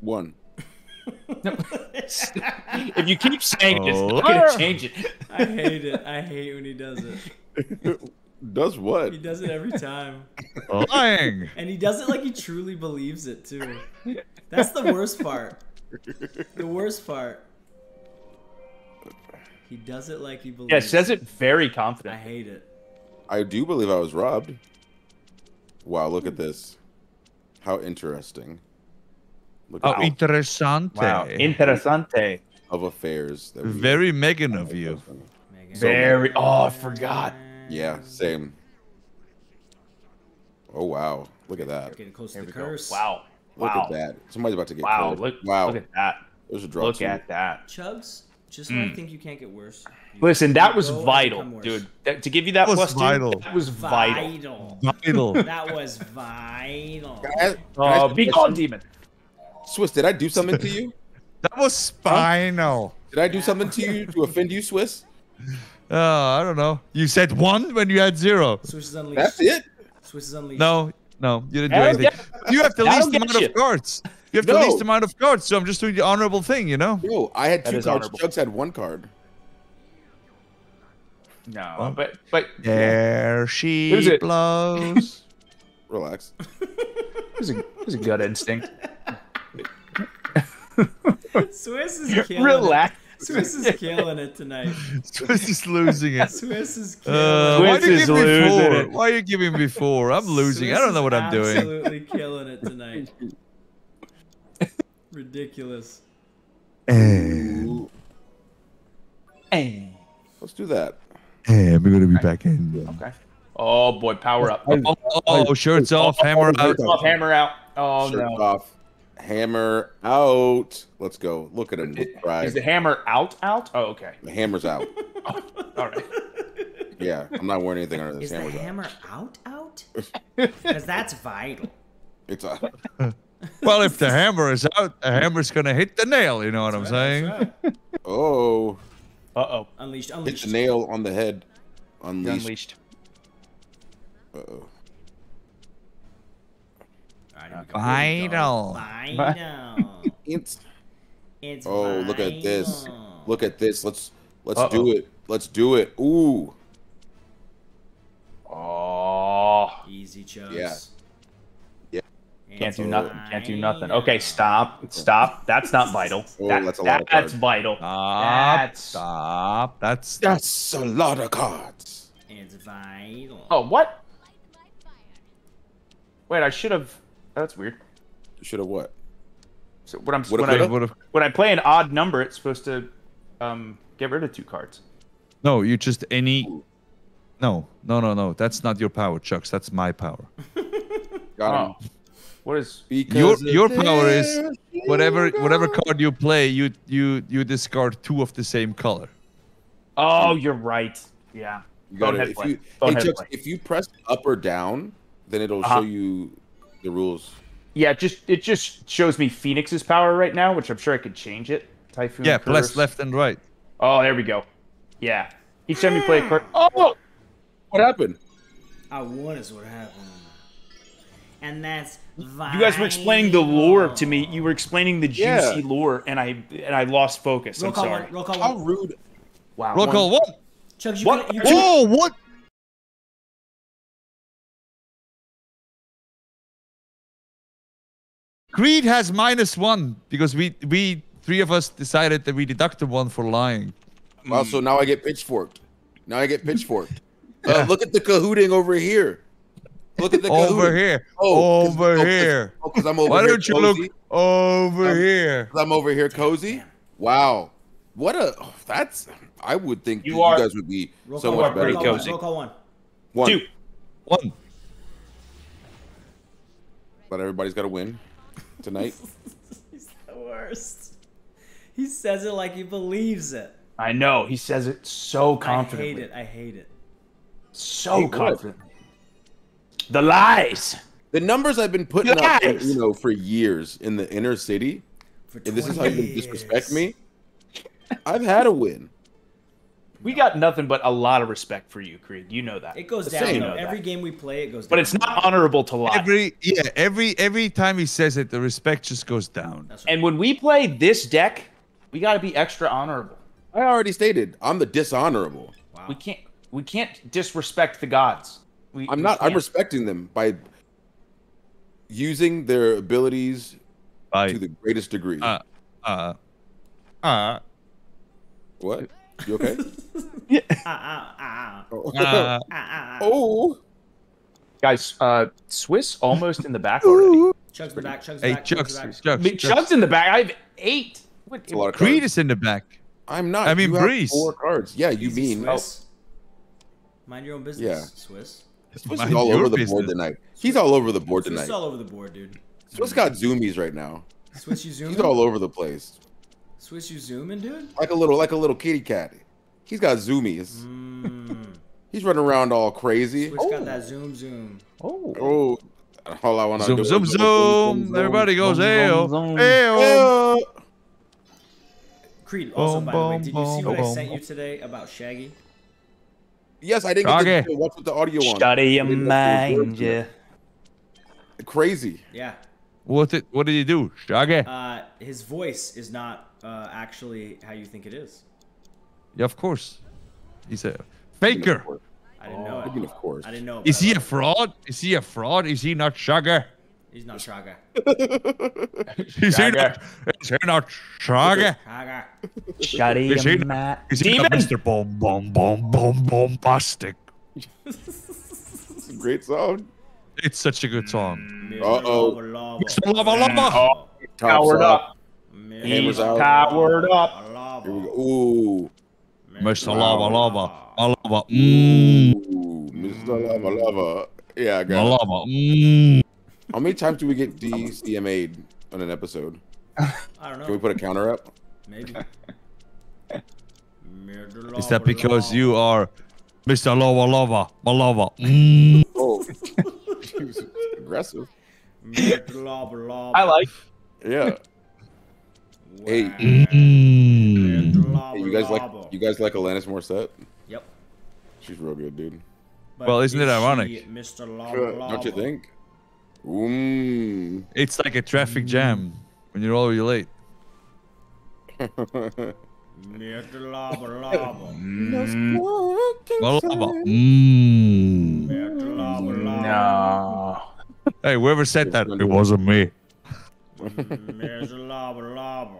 B: One.
C: If you keep saying it, it's
D: Oh.
C: not gonna oh. change it.
A: I hate it. I hate when he does it.
B: Does what?
A: He does it every time.
D: Lying.
A: And he does it like he truly believes it too. That's the worst part. The worst part. He does it like he believes.
C: Yeah, says it very confident.
A: I hate it.
B: I do believe I was robbed. Wow, look at this. How interesting. Look
D: Oh,
B: at the
D: interessante.
C: Wow, interessante.
B: of affairs. That
D: Very Megan of you.
A: Megan.
C: Very. Oh, I forgot.
B: Yeah, same. Oh wow, look at that.
A: Getting close
C: There
A: to
C: we
A: the
C: go. Wow.
B: Look
C: Wow.
B: at that. Somebody's about to get
C: Wow.
B: killed.
C: Look.
B: wow.
C: Look at that.
B: There's a draw
C: Look
B: two.
C: at that.
A: Chugs, just when I mm. think you can't get worse.
C: Listen, that was vital, dude. That- to give you that,
D: That was
C: plus two,
D: vital.
C: that was vital.
A: Vital.
D: Vital.
A: That was vital.
B: Can I-
C: Oh,
B: ask
C: be gone, demon.
B: Swiss, did I do something to you?
D: That was spinal.
B: Did I do something to you to offend you, Swiss?
D: Oh, I don't know. You said one when you had zero.
A: Swiss is unleashed.
B: That's it.
A: Swiss is unleashed.
D: No, no, you didn't do
C: That'll
D: anything. You have the least amount
C: you.
D: of cards. You have the least amount of cards, so I'm just doing the honorable thing, you know?
B: No, I had
C: That
B: two cards.
C: honorable.
B: Chugs had one card.
C: No,
D: Well.
C: but but
D: There she
C: it?
D: blows.
B: Relax.
C: it was a, it was a gut instinct.
A: Swiss is killing
C: Relax.
A: It. Swiss is killing it tonight.
D: Swiss is losing it.
A: Swiss is killing
D: Uh,
A: it.
D: why
C: Swiss
D: you
C: is
D: give
C: losing it.
D: Why are you giving me four? I'm losing. I don't know what I'm doing.
A: Absolutely killing it tonight. Ridiculous.
D: Eh,
B: Ooh,
C: Hey.
B: let's do that.
D: And we're gonna be back in.
C: Okay. Oh boy, power up.
D: Oh, oh, shirts off, hammer out.
C: Off, hammer out. Oh
B: Shirt
C: no.
B: off. Hammer out. Let's go. Look at him.
C: Is
B: Right.
C: the hammer out? Out? Oh, okay.
B: The hammer's out.
C: All right.
B: Yeah, I'm not wearing anything under this.
A: Is the
B: Hammer's out.
A: hammer out out? Because that's vital.
B: It's a.
D: Well, if the hammer is out, the hammer's gonna hit the nail. You know what I'm saying?
A: Right.
B: Oh,
C: Uh oh.
A: Unleashed,
B: hit
A: unleashed.
B: the nail on the head. Unleashed.
C: Unleashed.
B: Uh-oh.
A: Alright, here we go, here we go.
D: Vital.
A: Vital.
B: It's.
A: It's
B: Oh, look at this. Look at this. Let's let's
C: Uh-oh.
B: do it. Let's do it. Ooh.
C: Oh.
A: Easy chose.
B: Yeah. Yeah.
C: Can't do
B: Oh.
C: nothing. Can't do nothing. Okay, stop. Stop. That's not vital.
B: Oh,
C: That-
B: that's a lot of
C: That's
B: cards.
C: vital.
D: Stop.
C: That's-
D: Stop. That's
B: That's a lot of cards.
A: It's vital.
C: Oh, what? Wait, I should have. That's weird.
B: Should have what?
C: So when I'm
B: Would've,
C: when I
B: could've?
D: would've-
C: when I play an odd number, it's supposed to um get rid of two cards.
D: no. You just any. No, no, no, no. That's not your power, Chugs. That's my power.
B: Got him.
C: Oh. What is?
B: Because
D: Your your power is whatever
B: you
D: whatever card you play, you you you discard two of the same color.
C: Oh, you're right. Yeah.
B: You gotta,
C: Bonehead
B: if you, hey,
C: Bonehead
B: Chuck,
C: play.
B: if you press up or down, then it'll
C: Uh-huh.
B: show you the rules.
C: Yeah, it just it just shows me Phoenix's power right now, which I'm sure I could change it. Typhoon.
D: Yeah, press
C: curse.
D: left and right.
C: Oh, there we go. Yeah. Each time you play a card. Oh,
B: What happened?
A: I won is what happened. And that's
C: you guys were explaining the lore to me. You were explaining the juicy
B: Yeah.
C: lore, and I and I lost focus.
A: Roll
C: I'm
A: call
C: sorry.
A: one. Roll call
B: How
A: one.
B: rude!
C: Wow.
D: Roll
C: one-
D: call one.
A: Chugs, you
C: What?
A: Can, you
D: Oh, what? Creed has minus one because we we three of us decided that we deducted one for lying.
B: Well, so now I get pitchforked. Now I get pitchforked. uh, look at the cahooting over here. Look at the
D: Over here.
B: Oh, 'cause-
D: over
B: oh, 'cause-
D: here.
B: Oh, because I'm over
D: Why
B: here.
D: don't you
B: cozy.
D: look over
B: Um,
D: here?
B: 'Cause I'm over here cozy. Wow. What a oh, that's I would think
C: You
B: you,
C: are-
B: guys would be
A: Roll
B: so much better.
A: Roll
C: pretty
A: call one.
C: cozy.
A: Roll call one.
B: One,
C: Two.
D: One.
B: but everybody's got to win tonight.
A: He's the worst. He says it like he believes it.
C: I know. He says it so confidently.
A: I hate it. I hate it.
C: So
B: Hey, what?
C: confidently. The lies.
B: the numbers I've been putting up,
C: Guys!
B: you know, for years in the inner city,
A: For
B: and this is how you disrespect me. I've had a win.
C: We got nothing but a lot of respect for you, Creed. You know that.
A: It goes down.
C: You know
A: Every
C: that.
A: game we play, it goes down.
C: But it's not honorable to lie.
D: Every yeah, every every time he says it, the respect just goes down.
A: Right.
C: and when we play this deck, we got to be extra honorable.
B: I already stated I'm the dishonorable.
A: wow.
C: We can't we can't disrespect the gods. We,
B: I'm
C: we
B: not. I'm respecting them by using their abilities
D: Bye.
B: to the greatest degree.
D: Uh, uh, uh,
B: what? You okay?
A: Ah, ah, ah,
B: oh.
D: uh,
A: ah, ah, ah.
B: oh.
C: Guys, uh, Swiss almost in the back already.
A: Chugs the back. Chugs the
D: hey,
A: back. Chugs
D: Chucks,
A: the back.
D: Chugs,
C: Big
D: Chucks.
C: Chuck's in the back. I have eight. What,
B: It's a lot of
D: Creed
B: cards.
D: is in the back.
B: I'm not.
D: I mean,
B: you
D: Breeze.
B: Four cards. Yeah, you
A: Easy,
B: mean
A: Swiss. Mind your own business,
B: Yeah.
A: Swiss.
B: Swiss
D: Mind
B: is all
D: your
B: over the board
D: business.
B: tonight. He's all over the board
A: Swiss
B: tonight.
A: is all over the board, dude.
B: Swiss got zoomies right now.
A: Swiss, you zooming?
B: He's all over the place,
A: Swiss, you zooming, dude?
B: like a little, like a little kitty cat. He's got zoomies.
A: Mmm.
B: He's running around all crazy.
A: Swiss got that zoom, zoom.
C: Oh.
B: Oh, all I want to
D: Zoom,
B: do.
D: zoom,
B: is
D: zoom. Everybody goes,
C: zoom,
D: ayo,
C: zoom.
D: ayo.
B: Uh,
A: Creed, also,
D: Boom,
A: by the way,
D: boom,
A: did you see what I sent
D: boom.
A: you today about Shaggy?
B: yes, I didn't get to watch with the audio on.
C: Shut your
B: I didn't know if it was
C: mind, yeah.
B: Crazy.
A: Yeah.
D: What did what did he do? Shaggy?
A: Uh, his voice is not uh, actually how you think it is.
D: Yeah, of course. He's a
B: I mean,
D: faker.
B: of course.
A: I didn't know
B: I mean,
A: it.
B: of course.
A: I didn't know.
D: Is he
A: I
D: a fraud? Is he a fraud? Is he not Shaggy?
A: He's not Shaga.
D: Is he not? Is he not Shaggy?
A: Shaga.
C: Shut
D: Is he not, is he not Mr. Boom Boom Boom Boom Bombastic?
B: It's a great song.
D: It's such a good song.
B: Mm, Uh-oh.
A: Lava, lava. Mm.
D: Mr. Lava Lava.
C: Oh, powered up.
B: Hammers out.
C: Powered up.
B: Here we go. Ooh.
D: Mr. Lava Lava. Lava. Mmm.
B: Ooh. Mm. Mr. Lava Lava. Yeah, I got it.
D: lava. Mmm.
B: How many times do we get DCMA'd on an episode?
A: I don't know.
B: Can we put a counter up?
A: Maybe.
D: Is that because you are Mr. Lava Lava? My lava. Mmm.
B: Oh. He was aggressive.
A: Lava, lava.
C: I like.
B: Yeah. Hey.
A: Lava,
B: Hey, you guys like you guys like Alanis Morissette?
A: Yep.
B: She's real good, dude.
A: But
D: Well, isn't it ironic?
A: Mr. Lava, lava.
B: Don't you think? Mmm.
D: It's like a traffic jam when you're already late.
A: Mr. Lava, lava.
D: My lava. Mmm.
A: Mr. Lava, lava.
C: No.
D: Hey, whoever said that, it wasn't me.
A: Mr. Lava, lava.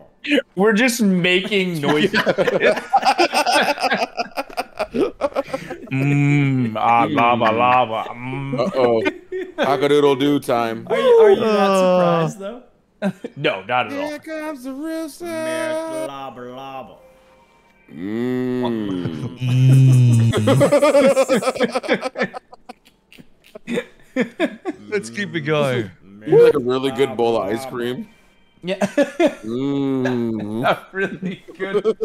C: We're just making noises. Mmm. Ah, lava, lava. Mm.
B: Uh oh. Cockadoodle do time.
A: Are you, are you not surprised though?
C: No, not at all.
B: Here comes the real
A: Mr.
B: stuff.
A: Lava, lava.
B: Mmm.
D: Let's keep it going.
B: You like a really good bowl of ice cream.
C: Yeah.
B: Mmm.
C: Not really good.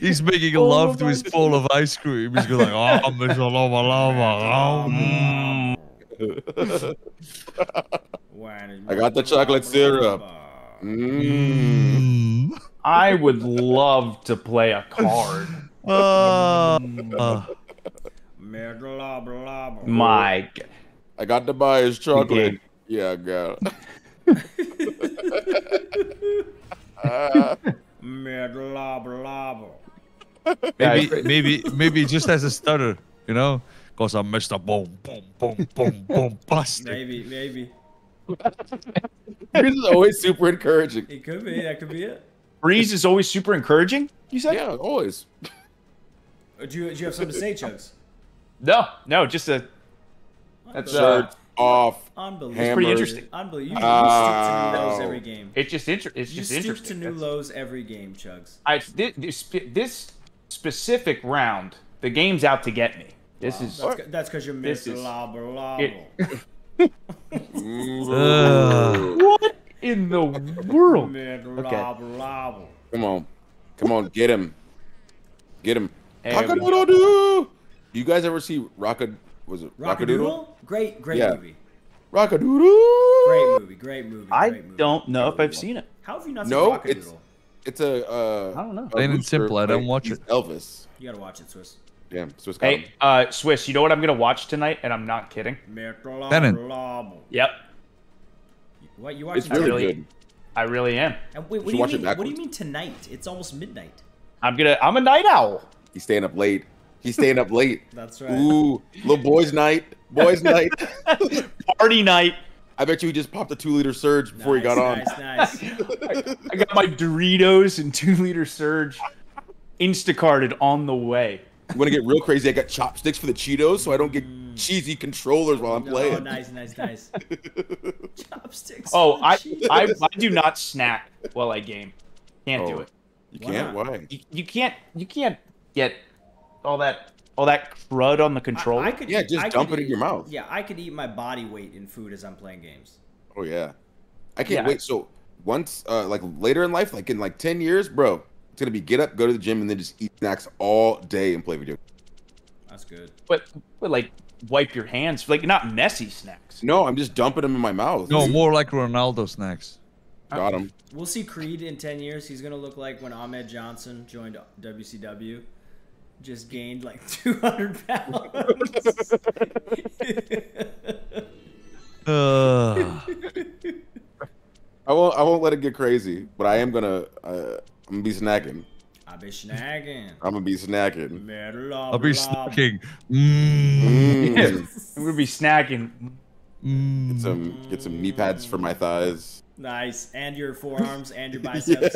D: He's making love to his bowl of ice cream. He's going like, oh, Mr. Lava Lava. Oh, mm." mm.
B: I got the chocolate syrup. Mmm.
C: I would love to play a card.
D: Uh, uh,
C: My g-
B: I got to buy his chocolate. Yeah, I got it. Uh,
D: maybe, maybe, maybe just as a stutter, you know? Cause I'm Mr. Boom, boom, boom, boom, boom, busted.
A: Maybe, maybe.
B: this is always super encouraging.
A: It could be. That could be it.
C: Breeze is always super encouraging. You said?
B: Yeah, always.
A: Uh, Do you, do you have something to say, Chugs?
C: No, no, just a. That's uh,
B: off.
A: Unbelievable.
B: Hammer.
C: pretty interesting.
A: Unbelievable. You, you stoop to new lows every game.
C: It's just inter- It's
A: You
C: just
A: stoop to new
C: That's-
A: lows every game, Chugs.
C: I this, this this specific round, the game's out to get me. This is
A: That's, because you're
C: This
A: Mr.
C: is-
A: Lobber Lobble.
C: it-
D: Uh,
C: what in the world?
A: Mr.
C: Okay.
A: Lobber Lobble.
B: Come on. Come on, get him. Get him.
C: There we.
B: Rockadoodle-doo. Do you guys ever see Rocka was it Rockadoodle?
A: Rockadoodle? Great, great
B: Yeah.
A: movie.
B: Rockadoodle.
A: Great movie. Great movie.
C: I
A: great movie.
C: don't know if I've seen it.
A: How have you not seen
B: No,
A: Rockadoodle?
B: it's- It's a uh
C: I don't know.
B: a
D: Plain and
B: rooster,
D: simple, I don't
B: like,
D: watch
B: he's
D: it.
B: Elvis.
A: You gotta watch it, Swiss.
B: Yeah, Swiss got him.
C: Hey, uh, Swiss, you know what I'm gonna watch tonight, and I'm not kidding.
A: Mr.
D: Tenet.
C: Yep,
A: What you
B: It's
A: watching?
B: really
C: really-
B: good.
C: I really am.
A: And wait, what do you
B: watch it
A: mean? What do you mean tonight? It's almost midnight.
C: I'm gonna. I'm a night owl.
B: He's staying up late. He's staying up late.
A: That's right.
B: Ooh, little boys' night. Boys' night.
C: Party night.
B: I bet you he just popped a two liter surge before he
A: Nice,
B: got on.
A: Nice, nice.
C: I got my Doritos and two liter surge, Instacarted on the way.
B: I'm gonna get real crazy. I got chopsticks for the Cheetos, so I don't get cheesy controllers while I'm
A: Oh,
B: playing.
A: Oh, nice, nice, nice. Chopsticks.
C: Oh, I. I I do not snack while I game. Can't do
B: Oh.
C: it.
B: You
A: Why
B: can't.
A: not?
B: Why?
C: You, you can't you can't get all that all that crud on the controller.
A: I, I could
B: Yeah,
A: eat-
B: just
A: I
B: dump
A: could
B: it in your mouth.
A: Yeah, I could eat my body weight in food as I'm playing games.
B: Oh yeah. I can't
C: Yeah.
B: wait. So once, uh, like later in life, like in like ten years, bro, it's gonna be get up, go to the gym, and then just eat snacks all day and play video.
A: That's good.
C: but but like wipe your hands, like not messy snacks.
B: No, I'm just dumping them in my mouth.
D: no, more like Ronaldo snacks.
B: Got him.
A: We'll see Creed in 10 years. He's going to look like when Ahmed Johnson joined WCW. Just gained like 200 pounds.
D: Uh,
B: I won't. I won't let it get crazy, but I am gonna. Uh, I'm gonna be snacking.
A: I be snagging.
B: I'm gonna be snacking.
D: I'll be snacking. Mm.
C: I'm gonna be snacking.
D: mm.
B: Get some get some knee pads for my thighs.
A: Nice. And your forearms and your biceps.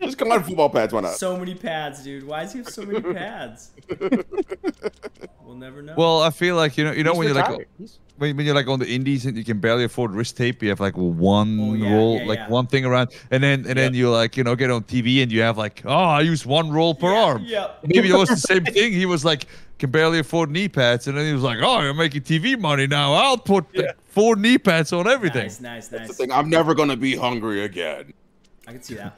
B: Just come on, football pads. Why not?
A: So many pads, dude. Why does he have so many pads? we'll never know.
D: Well, I feel like you know, you know
C: He's
D: when you're like
C: retired. He's-
D: when, when you're like on the indies and you can barely afford wrist tape, you have like one
A: Oh, yeah,
D: roll,
A: yeah,
D: like
A: yeah.
D: one thing around, and then and then you like you know get on TV and you have like oh I use one roll per
A: Yeah,
D: arm.
A: Yeah.
D: Maybe it was the same thing. He was like can barely afford knee pads, and then he was like oh you're making TV money now. I'll put
C: Yeah.
D: four knee pads on everything.
A: Nice, nice,
B: That's the
A: nice.
B: thing. I'm never gonna be hungry again.
A: I can see that.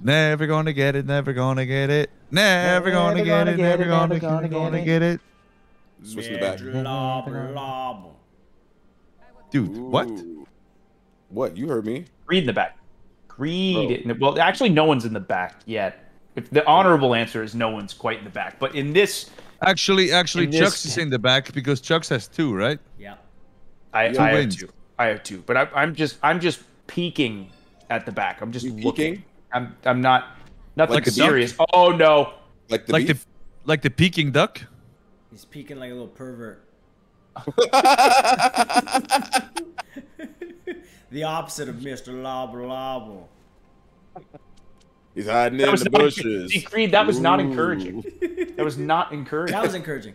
D: Never gonna get it. Never gonna get it. Never gonna get it. Never gonna gonna gonna get it.
B: Switch in the back.
A: Lobble, lobble.
D: Dude, what?
B: Ooh. What? You heard me.
C: Greed in the back. Greed. In the, well, actually, no one's in the back yet. If the honorable answer is no one's quite in the back, but in this,
D: Actually, actually,
C: In this
D: Chugs is in the back because Chugs has two, right?
A: Yep.
C: I,
B: Yeah.
C: I have two. I have two, but I, I'm just I'm just peeking at the back. I'm just
B: You
C: looking.
B: peeking?
C: I'm I'm not nothing
B: Like a
C: serious. Oh no.
B: Like the
D: like
B: beef?
D: the like the peking duck.
A: He's peeking like a little pervert. The opposite of Mr. Lobble Lobble.
B: He's hiding
C: That
B: in the bushes.
C: Creed, that was not encouraging. That was not encouraging.
A: That was encouraging.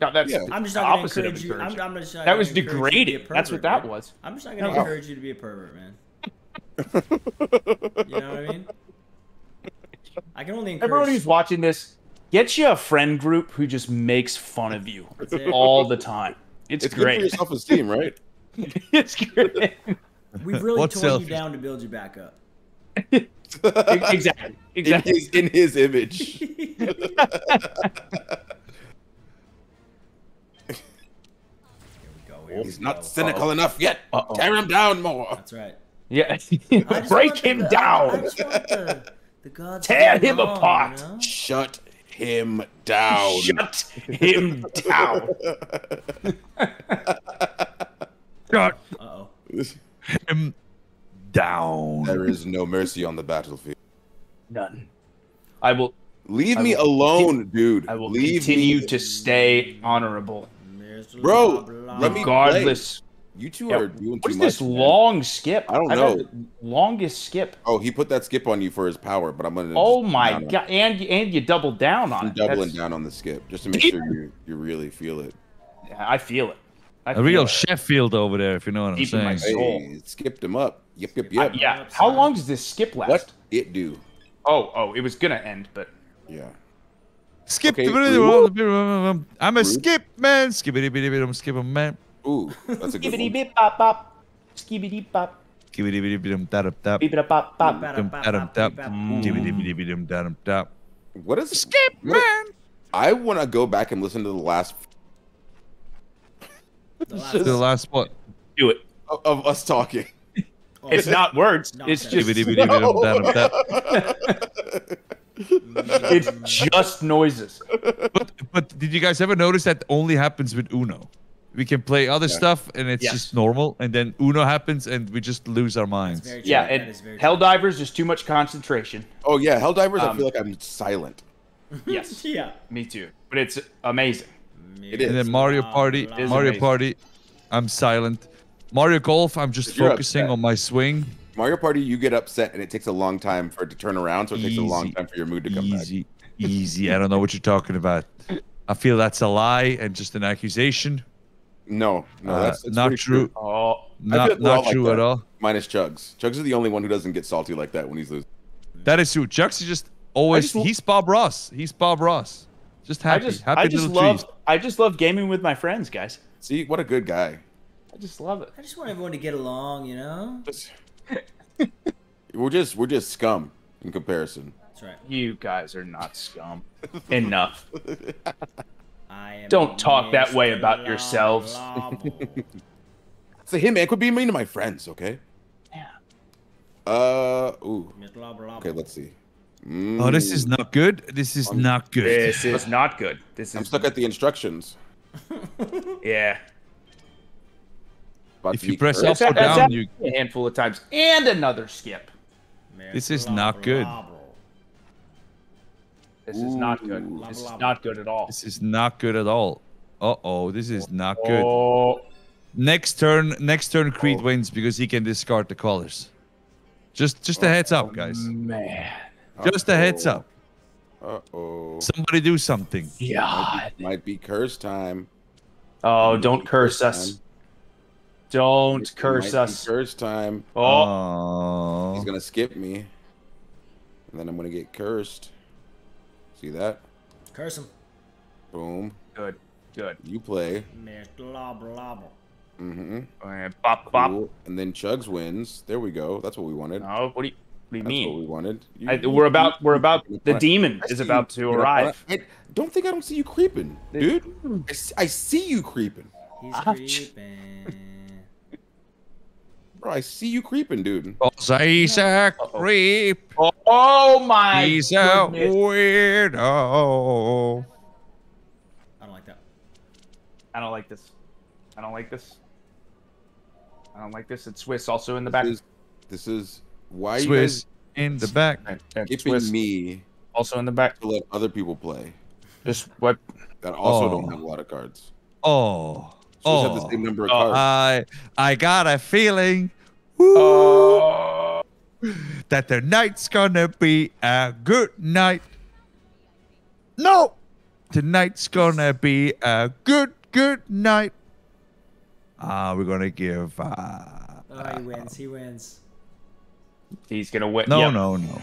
C: no, that's
B: Yeah.
C: the
A: I'm just not gonna
C: opposite of
A: encourage you. I'm,
C: encouraging.
A: I'm just not
C: that was
A: encourage you to be a
C: degrading. That's what
A: pervert,
C: that
A: man.
C: was.
A: I'm just not gonna
C: No.
A: encourage you to be a pervert, man. You know what I mean? I can only encourage...
C: Everyone who's watching this, get you a friend group who just makes fun of you all the time. It's,
B: It's good for your self-esteem, right?
C: it's great.
A: We've really
D: What's
A: torn
D: selfish?
A: you down to build you back up.
C: exactly.
B: In
C: Exactly.
B: his, in his image.
A: here we oh,
B: He's
A: go.
B: not cynical enough yet.
C: Uh-oh.
B: Tear him down more.
A: That's right.
C: Yeah. Break
A: want the-
C: him
A: I- I
C: down.
A: the, the gods
C: Tear him
A: wrong,
C: apart.
A: You know?
B: Shut him down.
C: Shut him down.
D: Shut
A: Uh-oh.
D: him down.
B: there is no mercy on the battlefield.
C: None. I will.
B: Leave
C: I
B: me
C: will
B: alone, dude.
C: I will
B: Leave
C: continue
B: me.
C: to stay honorable,
B: Bro,
A: Blah, blah,
B: let me-
A: blah.
C: regardless.
B: You two
C: Yeah,
B: are doing
C: What
B: too
C: is
B: much.
C: this
B: man.
C: long skip?
B: I don't
C: I've
B: know.
C: had longest skip.
B: Oh, he put that skip on you for his power, but I'm gonna.
C: Oh my
B: no, no.
C: god! And and you doubled down on
B: I'm
C: it.
B: doubling
C: That's-
B: down on the skip just to make sure you you really feel it.
C: Yeah, I feel it. I
D: A
C: feel
D: real
C: it.
D: Sheffield over there, if you know what I'm
C: Deep in my
D: saying.
C: soul.
B: Hey, it skipped him up. Yep, yep,
C: Uh,
B: yep.
C: yeah. How long does this skip last?
B: What it do?
C: Oh, oh, it was gonna end, but
B: Yeah.
D: Skip
B: Okay,
D: I'm a skip man. Skibbity bitty bitty skip a skip, man.
B: Ooh, that's a good one.
C: bip bop bop, skibbity bop,
D: Skibbity bitty bitty dum tap.
C: beep bop bop.
D: Dum dum tap. Skibbity bitty bitty dum dum tap.
B: What is
D: Skip
B: what-
D: man.
B: I want to go back and listen to the last
A: The last
D: The last spot.
C: Do it.
B: of, of us talking.
A: Oh,
C: It's not words.
A: Not
C: It's just
D: Skibbity bitty bitty dum dum tap.
C: it's just noises.
D: But but did you guys ever notice that only happens with Uno? We can play other
B: Yeah.
D: stuff and it's
C: Yes.
D: just normal, and then Uno happens and we just lose our
A: That's
D: minds.
A: very true.
C: Yeah, and
A: is very true.
C: Helldivers, there's too much concentration.
B: oh yeah, Helldivers. I
C: Um,
B: feel like I'm silent.
C: Yes,
A: Yeah.
C: me too. But it's amazing.
B: It is.
D: And then Mario Party,
C: Is
D: Mario
C: amazing.
D: Party, I'm silent. Mario Golf, I'm just
B: You're
D: focusing
B: upset.
D: on my swing.
B: Mario Party, you get upset and it takes a long time for it to turn around, so it takes a long time for your mood to come back.
D: Easy, easy. I don't know what you're talking about. I feel that's a lie and just an accusation.
B: No, no,
D: Uh,
B: that's, that's
D: not
B: pretty
D: true.
C: Oh,
D: Not
B: like we're all
D: not
B: like
D: true
B: that.
D: at all.
B: Minus Chugs. Chugs is the only one who doesn't get salty like that when he's losing.
D: That is true. Chugs is just always.
B: just-
D: he's Bob Ross. He's Bob Ross. Just
C: I
D: happy.
C: just,
D: happy
C: I just
D: little
C: love,
D: trees.
C: I just love gaming with my friends, guys.
B: See, what a good guy.
C: I just love it.
A: I just want everyone to get along, you know?
B: Just- we're just we're just scum in comparison.
A: That's right.
C: You guys are not scum. Enough.
A: I am
C: Don't talk that way about
A: Blah,
C: yourselves.
A: blah, blah.
B: Say, hey man, quit being mean to my friends, okay?
C: Yeah.
B: Uh, ooh.
A: Mr. Blah, blah,
B: Okay, let's see.
D: Oh, this is
B: Mm,
D: not good. This is
B: I'm-
D: not good.
C: This is not good. This is
B: I'm
C: is
B: stuck at the instructions.
C: yeah.
B: About
D: If you press up or down,
C: happened
D: you.
C: a handful of times, and another skip.
A: Mr.
D: This is not
A: blah,
D: good.
A: Blah.
C: This is not good.
B: Ooh.
C: This is
A: Blah, blah,
C: not good at all.
D: This is not good at all. Uh oh, this is not good.
C: Oh,
D: Next turn, next turn, Creed
B: Oh.
D: wins because he can discard the colors. Just, just a heads up, guys.
C: man.
D: Just a heads up.
B: Uh oh.
D: Somebody do something.
C: Yeah.
B: Might be curse time.
C: Oh,
B: Might
C: don't
B: be
C: curse us.
B: time.
C: Don't
B: It
C: curse
B: might be
C: us.
B: Curse time.
C: Oh,
D: Oh.
B: He's gonna skip me, and then I'm gonna get cursed. See that?
A: Curse him.
B: Boom.
C: good, good.
B: You play.
A: Mr.
B: Mm-hmm.
C: Uh, bop, bop.
B: Cool. And then Chugs wins. There we go. That's what we wanted.
C: No, what do you, what do you
B: That's
C: mean?
B: what we wanted. You-
C: I,
B: you-
C: we're about, we're about. The demon
B: I
C: is about to arrive.
B: I, I don't think I don't see you creeping, dude. I, see you creeping,
A: He's
C: Ouch.
A: creeping.
B: bro. I see you creeping, dude.
D: Cause he's a creep.
C: Oh, oh my
D: He's a weirdo.
A: I don't like that.
C: I don't like this. I don't like this. I don't like this. It's Swiss also in the back.
B: This is, this is why you
D: Swiss
B: guys
D: in the back.
C: And- and
B: skipping me
C: also in the back.
B: to let other people play
C: Just what?
B: that also
D: Oh.
B: don't have a lot of cards.
D: Oh.
B: Swiss have the
D: Oh.
B: same number of
C: Oh.
B: cards.
D: I I got a feeling oh. woo,
C: Oh,
D: that the night's gonna be a good night. No, tonight's gonna be a good good night. Ah, we're gonna give. Uh,
A: Oh, he wins. He wins.
C: he's gonna win.
D: no,
C: Yep.
D: no, no,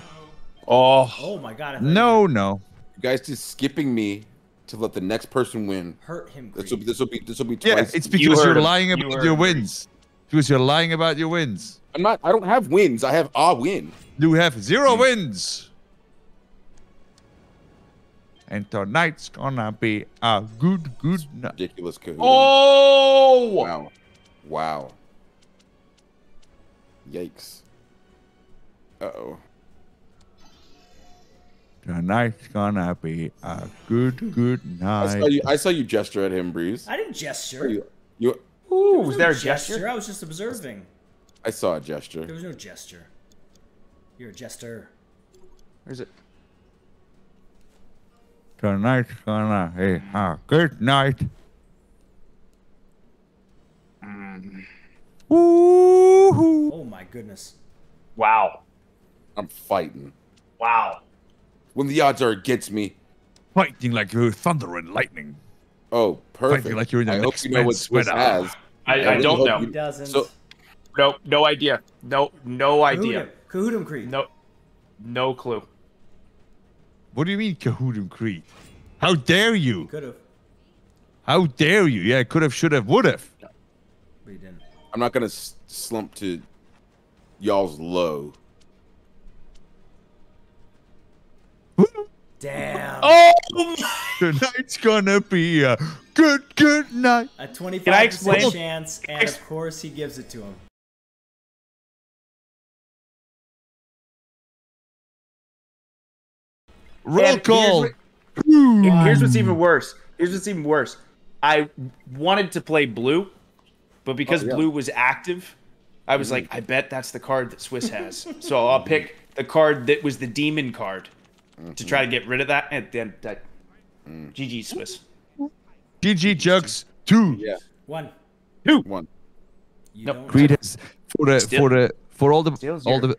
C: Oh,
A: Oh my god. I you
D: no, no.
B: you guys just skipping me to let the next person win.
A: Hurt him.
B: This will be this will be this will be
D: Yeah, it's because
C: heard
D: you are lying about
C: heard
D: your wins. Because you're lying about your wins.
B: I'm not. I don't have wins. I have a win.
D: You have zero wins. and tonight's gonna be a good, good night.
B: Ridiculous Kahoot.
C: Oh!
B: Wow. Wow. Yikes. Uh oh.
D: Tonight's gonna be a good, good
B: I saw
D: night.
B: you. I saw you gesture at him, Breeze.
A: I didn't gesture.
B: You, you.
C: Ooh,
A: was
C: was there a gesture?
A: I was just observing.
B: I saw a gesture.
A: There was no gesture. You're a jester.
C: Where's it?
D: Tonight's gonna be a good night. Mm. Woo-hoo.
A: Oh my goodness.
C: Wow.
B: I'm fighting.
C: Wow.
B: When the odds are against me.
D: Fighting like you're thunder and lightning.
B: Oh, perfect.
D: Fighting like you're in the
B: I hope
D: next
B: you know what
D: man's
B: Swiss
D: sweater.
B: has.
C: I, I
B: really
C: don't
B: hope
C: know.
A: He doesn't.
B: So,
C: No, no idea. No, no idea.
A: Kahootum, Kahootum Creed.
C: No, no clue.
D: What do you mean, Kahoot Creed? How dare you?
A: Could have,
D: How dare you? Yeah, could have, should have, would have.
A: but he didn't.
B: I'm not gonna slump to y'all's low.
A: Damn.
C: Oh!
D: Tonight's gonna be a good, good night.
A: A 25%
C: Can I explain?
A: chance, and of course he gives it to him.
D: Roll
C: And
D: call.
C: Here's, what- here's what's even worse. Here's what's even worse. I wanted to play blue, but because
B: Oh, yeah.
C: blue was active, I was mm-hmm. like, I bet that's the card that Swiss has. so I'll pick the card that was the demon card to try to mm-hmm. get rid of that. And then that, mm. GG Swiss.
D: GG Chugs two.
B: Yeah,
A: One.
B: one.
A: You
C: Nope.
A: don't
D: Creed has for the for the for all the
C: still
D: all
C: zero.
D: the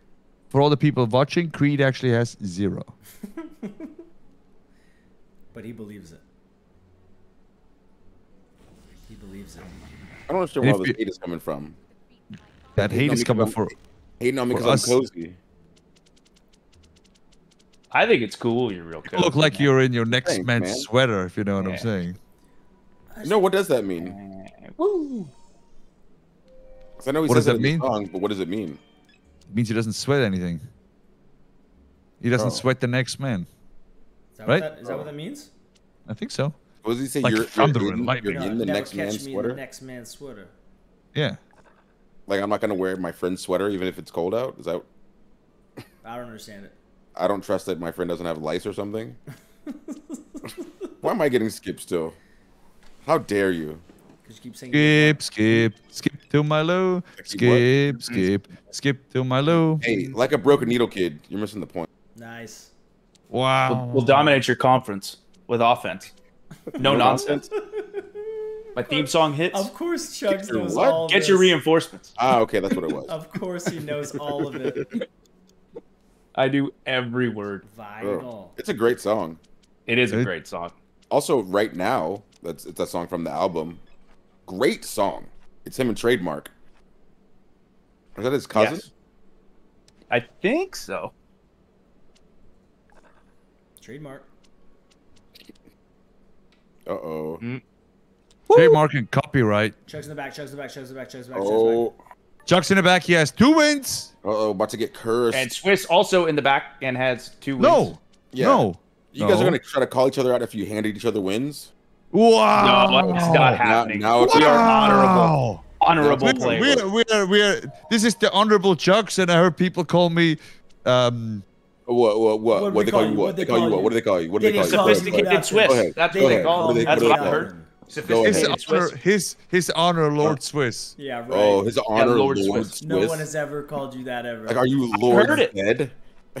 D: for all the people watching. Creed actually has zero.
A: But he believes it. He believes it.
B: I don't understand where all this
D: you-
B: hate is coming from.
D: That hate is
B: coming
D: coming
B: 'cause
D: for.
B: Hating on me because I'm
D: us.
B: cozy.
C: I think it's cool. You're real
D: You
C: cool.
D: look like you're in your next
B: Thanks,
D: man's
B: man.
D: sweater, if you know what
C: Yeah.
D: I'm saying.
B: No, what does that mean?
C: Uh, Woo!
B: 'Cause I know he
D: What
B: says
D: does
B: it
D: that mean?
B: Song, but what does it mean?
D: It means he doesn't sweat anything. He doesn't
B: Oh.
D: sweat the next man.
A: Is that,
D: Right?
A: what, that, is that what that means?
D: I think so.
B: What does he say?
D: Like
B: you're,
D: thunder
B: you're
D: and
B: in,
D: lightning.
B: You're in the next
A: catch
B: man's sweater.
A: in the next man's sweater.
D: Yeah.
B: Like I'm not gonna wear my friend's sweater even if it's cold out. Is that?
A: I don't understand it.
B: I don't trust that my friend doesn't have lice or something. Why am I getting skipped still? How dare you?
A: Because you keep saying
D: Skip, skip, skip to my Lou.
B: Keep what?
D: Skip, skip, skip to my Lou.
B: Hey, like a broken needle kid, you're missing the point.
A: Nice.
D: Wow.
C: We'll, we'll dominate your conference with offense. No,
B: No
C: nonsense. My theme song hits.
A: Of course, Chugs
B: your
A: knows
B: what?
A: all of
C: Get your reinforcements.
B: Ah, okay, that's what it was.
A: Of course, he knows all of it.
C: I do every word.
A: Vital.
B: It's a great song.
C: It is a great song.
B: Also, right now, that's it's a song from the album. Great song. It's him and Trademark. Is that his cousin?
C: Yes. I think so.
A: Trademark.
B: Uh oh.
D: Trademark and copyright.
A: Chugs in the back. Chugs in the back. Chugs in the back. Chugs in the back. Chugs in the
B: Oh.
D: Chugs in the back. He has two wins.
B: Uh oh. About to get cursed.
C: And Swiss also in the back and has two wins.
D: No.
B: Yeah.
D: No.
B: you guys are gonna try to call each other out if you handed each other wins.
D: Wow.
C: No, it's not happening.
B: now it's
C: we are honorable,
D: Wow.
C: honorable
D: We're,
C: players.
D: we're, we're, we're, this is the honorable Chugs, and I heard people call me. Um,
B: What? What? What?
A: What
B: What,
A: do
B: they call
A: call
B: you?
A: you?
B: What
A: What
B: they
A: they
B: call you? What? What do they call you? What do
A: They
B: they call you?
A: call
C: Sophisticated Swiss. That's what they call
B: What do
C: him.
B: they-
C: That's
B: what
C: what
B: do
C: I heard.
B: call
D: his,
C: Sophisticated
B: ahead.
D: honor,
C: Swiss.
D: his his honor, Lord Swiss.
A: Yeah, right.
B: Oh, his honor,
C: Lord
B: Lord,
C: Swiss.
B: Swiss.
A: no one has ever called you that ever.
B: Like, are you Lord
C: heard it.
B: dead?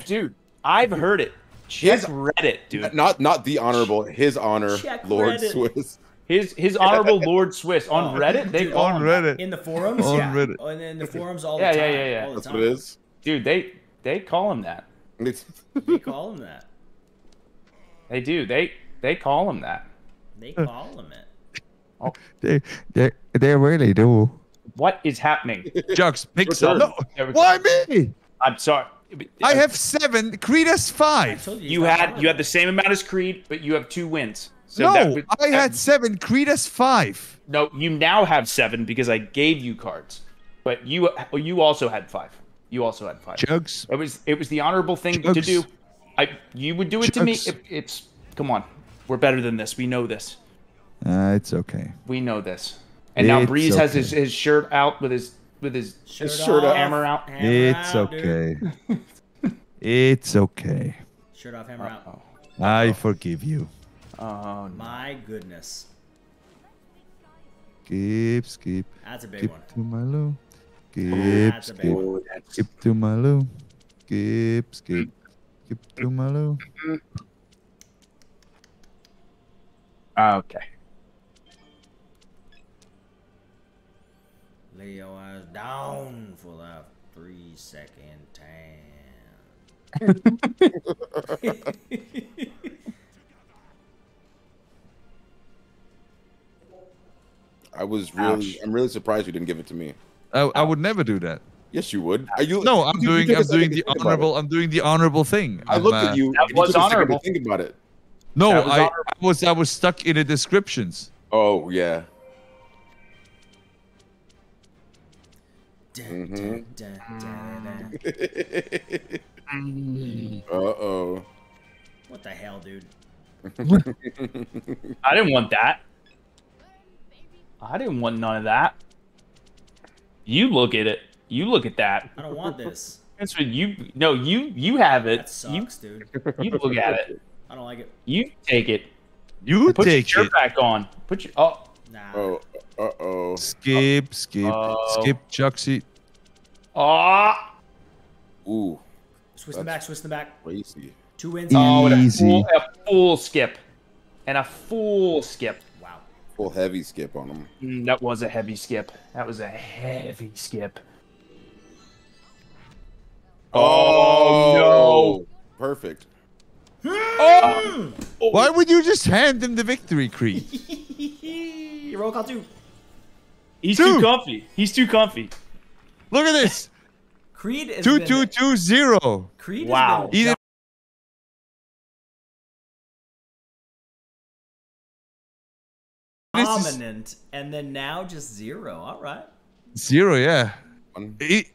C: Dude, I've heard it. Check
B: His-
C: Reddit, dude.
B: Not, not the honorable. His honor,
A: Check
B: Lord
A: Reddit.
B: Swiss.
C: His his honorable Lord Swiss on
A: Oh,
C: Reddit. They
A: dude,
C: call
D: On
C: him that.
D: Reddit.
A: in the forums?
D: On
A: yeah.
D: Reddit.
A: Oh, and in the forums all
C: Yeah,
A: the
C: yeah,
A: time.
C: yeah, yeah.
A: All the
B: That's
A: time.
B: what it is.
C: Dude, they they call him that.
B: It's,
A: They call him that.
C: They do. They they call him that.
A: They call him it. Oh.
D: They, they, they really do.
C: What is happening?
D: Chugs, pick
B: Your
D: some.
B: turn.
D: No,
C: There we go.
D: why me?
C: I'm sorry.
D: I have seven. Creed has
A: I
D: five.
A: told you.
C: You had
A: one
C: you had the same amount as Creed, but you have two wins. So
D: no,
C: that would-
D: I had seven. Creed has five.
C: no. You now have seven because I gave you cards, but you you also had five. You also had five.
D: Chugs.
C: It was it was the honorable thing to do. I you would do it to me.
D: Chugs.
C: If it's come on. We're better than this. We know this.
D: Uh, it's okay.
C: We know this. And now
D: It's
C: Breeze has his, his shirt out with his with his
A: Shirt,
B: shirt
A: off,
B: off.
C: hammer out.
A: hammer
D: It's
A: out,
D: okay. it's okay.
A: Shirt off, hammer out.
C: Oh,
D: I forgive you.
C: oh no.
A: My goodness.
D: Skip, skip,
A: That's a big
D: skip
A: one.
D: to my Lou. Skip,
A: That's a big
D: skip,
A: one.
D: skip to my Lou. Skip, skip, skip to my Lou.
C: Okay.
A: Lay your eyes down for the three second tan.
B: I was really,
C: Ouch.
B: I'm really surprised you didn't give it to me.
D: I, I would never do that.
B: Yes, you would. Are you?
D: No, I'm
B: you- you
D: doing
B: took a
D: I'm doing the
B: think about it.
D: honorable I'm doing the honorable thing.
B: I
D: I'm,
B: looked
D: uh,
B: at you.
C: That
B: and you
C: was
B: took a second to
C: honorable.
B: Think about it.
D: No,
C: was
D: I, I was I was stuck in the descriptions.
B: Oh yeah. Uh oh.
A: What the hell, dude?
C: I didn't want that. I didn't want none of that. You look at it. You look at that.
A: I don't want this.
C: That's what you. No, you. You have it.
A: That
C: You.
A: sucks, dude.
C: You look at it.
A: I don't like it.
C: You take it.
D: You
C: Put
D: take
C: your
D: it.
C: shirt back on. Put your. Oh.
A: Nah.
B: Oh. Uh oh.
D: Skip, skip,
C: Oh.
D: skip, Chucksy.
C: Ah.
B: Ooh.
A: Switch them back, switch them back.
B: Crazy.
A: Two wins.
C: Oh, and a
D: Easy.
C: full, a full skip, and a full skip.
A: Wow.
B: Full heavy skip on him.
C: Mm, that was a heavy skip. That was a heavy skip. Oh, no.
B: Perfect.
C: Oh,
D: Why would you just hand him the victory, Creed?
A: Roll call two.
C: He's
D: Two.
C: too comfy. He's too comfy.
D: Look at this.
A: Creed is
D: Two, two, two, zero.
A: Creed
C: Wow.
A: has been
D: Either This is-
A: dominant, and then now just zero. All right.
D: zero, yeah.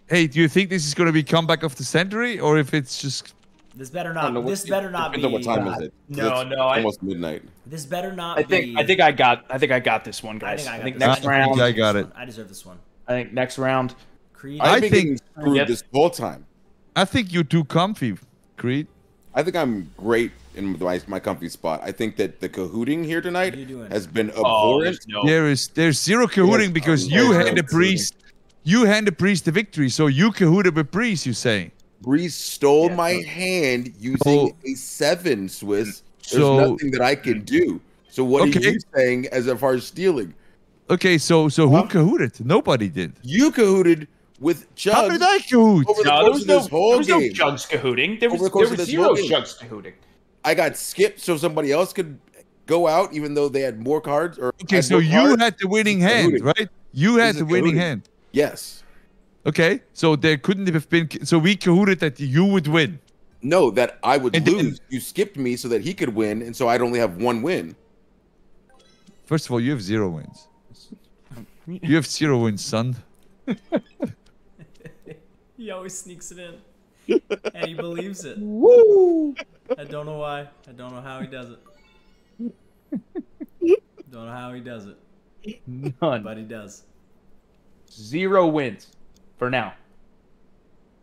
D: Hey, do you think this is going to be comeback of the century, or if it's just
A: This better
B: don't know
A: This better not be.
B: depends on what time is uh, it? 'Cause
C: No,
B: it's
C: no, I-
B: Almost midnight.
A: This better not
C: I
A: be.
C: think. I think I got. I think I got this one,
A: I
C: guys.
A: think I
C: I think next
D: I
C: round.
D: think I got it.
A: I deserve this one.
C: I think next round.
A: Creed.
D: I
B: I've been
D: think-
B: getting screwed
C: Yep.
B: this whole time.
D: I think you're too comfy, Creed.
B: I think I'm great in my, my comfy spot. I think that the cahooting here tonight has been
C: Oh,
B: abhorrent.
C: there's no.
D: There is there's zero cahooting because you
B: yeah,
D: hand the
B: yeah.
D: Breeze you hand the Breeze the victory, so you cahooted with Breeze, you say.
B: Breeze stole
C: Yeah.
B: my hand using
D: So-
B: a seven Swiss. There's
D: So-
B: nothing that I can do. So what are you saying as far as stealing?
D: Okay, so so who
B: Huh?
D: cahooted? Nobody did.
B: You cahooted with
D: How
B: Chug
D: did I cahoot?
B: over the
C: No, there
B: course
C: was
B: of
C: no,
B: this whole
C: there was no Chugs cahooting. There was,
B: the
C: there was zero Chugs cahooting.
B: I got skipped so somebody else could go out, even though they had more cards. Or
D: Okay, so
B: more
D: you
B: cards.
D: had the winning hand, right? You had the
B: is
D: winning hand.
B: yes.
D: Okay, so there couldn't have been. So we cahooted that you would win.
B: No, that I would
D: And then-
B: lose. you skipped me so that he could win, and so I'd only have one win.
D: First of all, you have zero wins. You have zero wins, son.
A: He always sneaks it in, and he believes it. Woo! I don't know why. I don't know how he does it. Don't know how he does it,
C: None.
A: but he does.
C: Zero wins for now.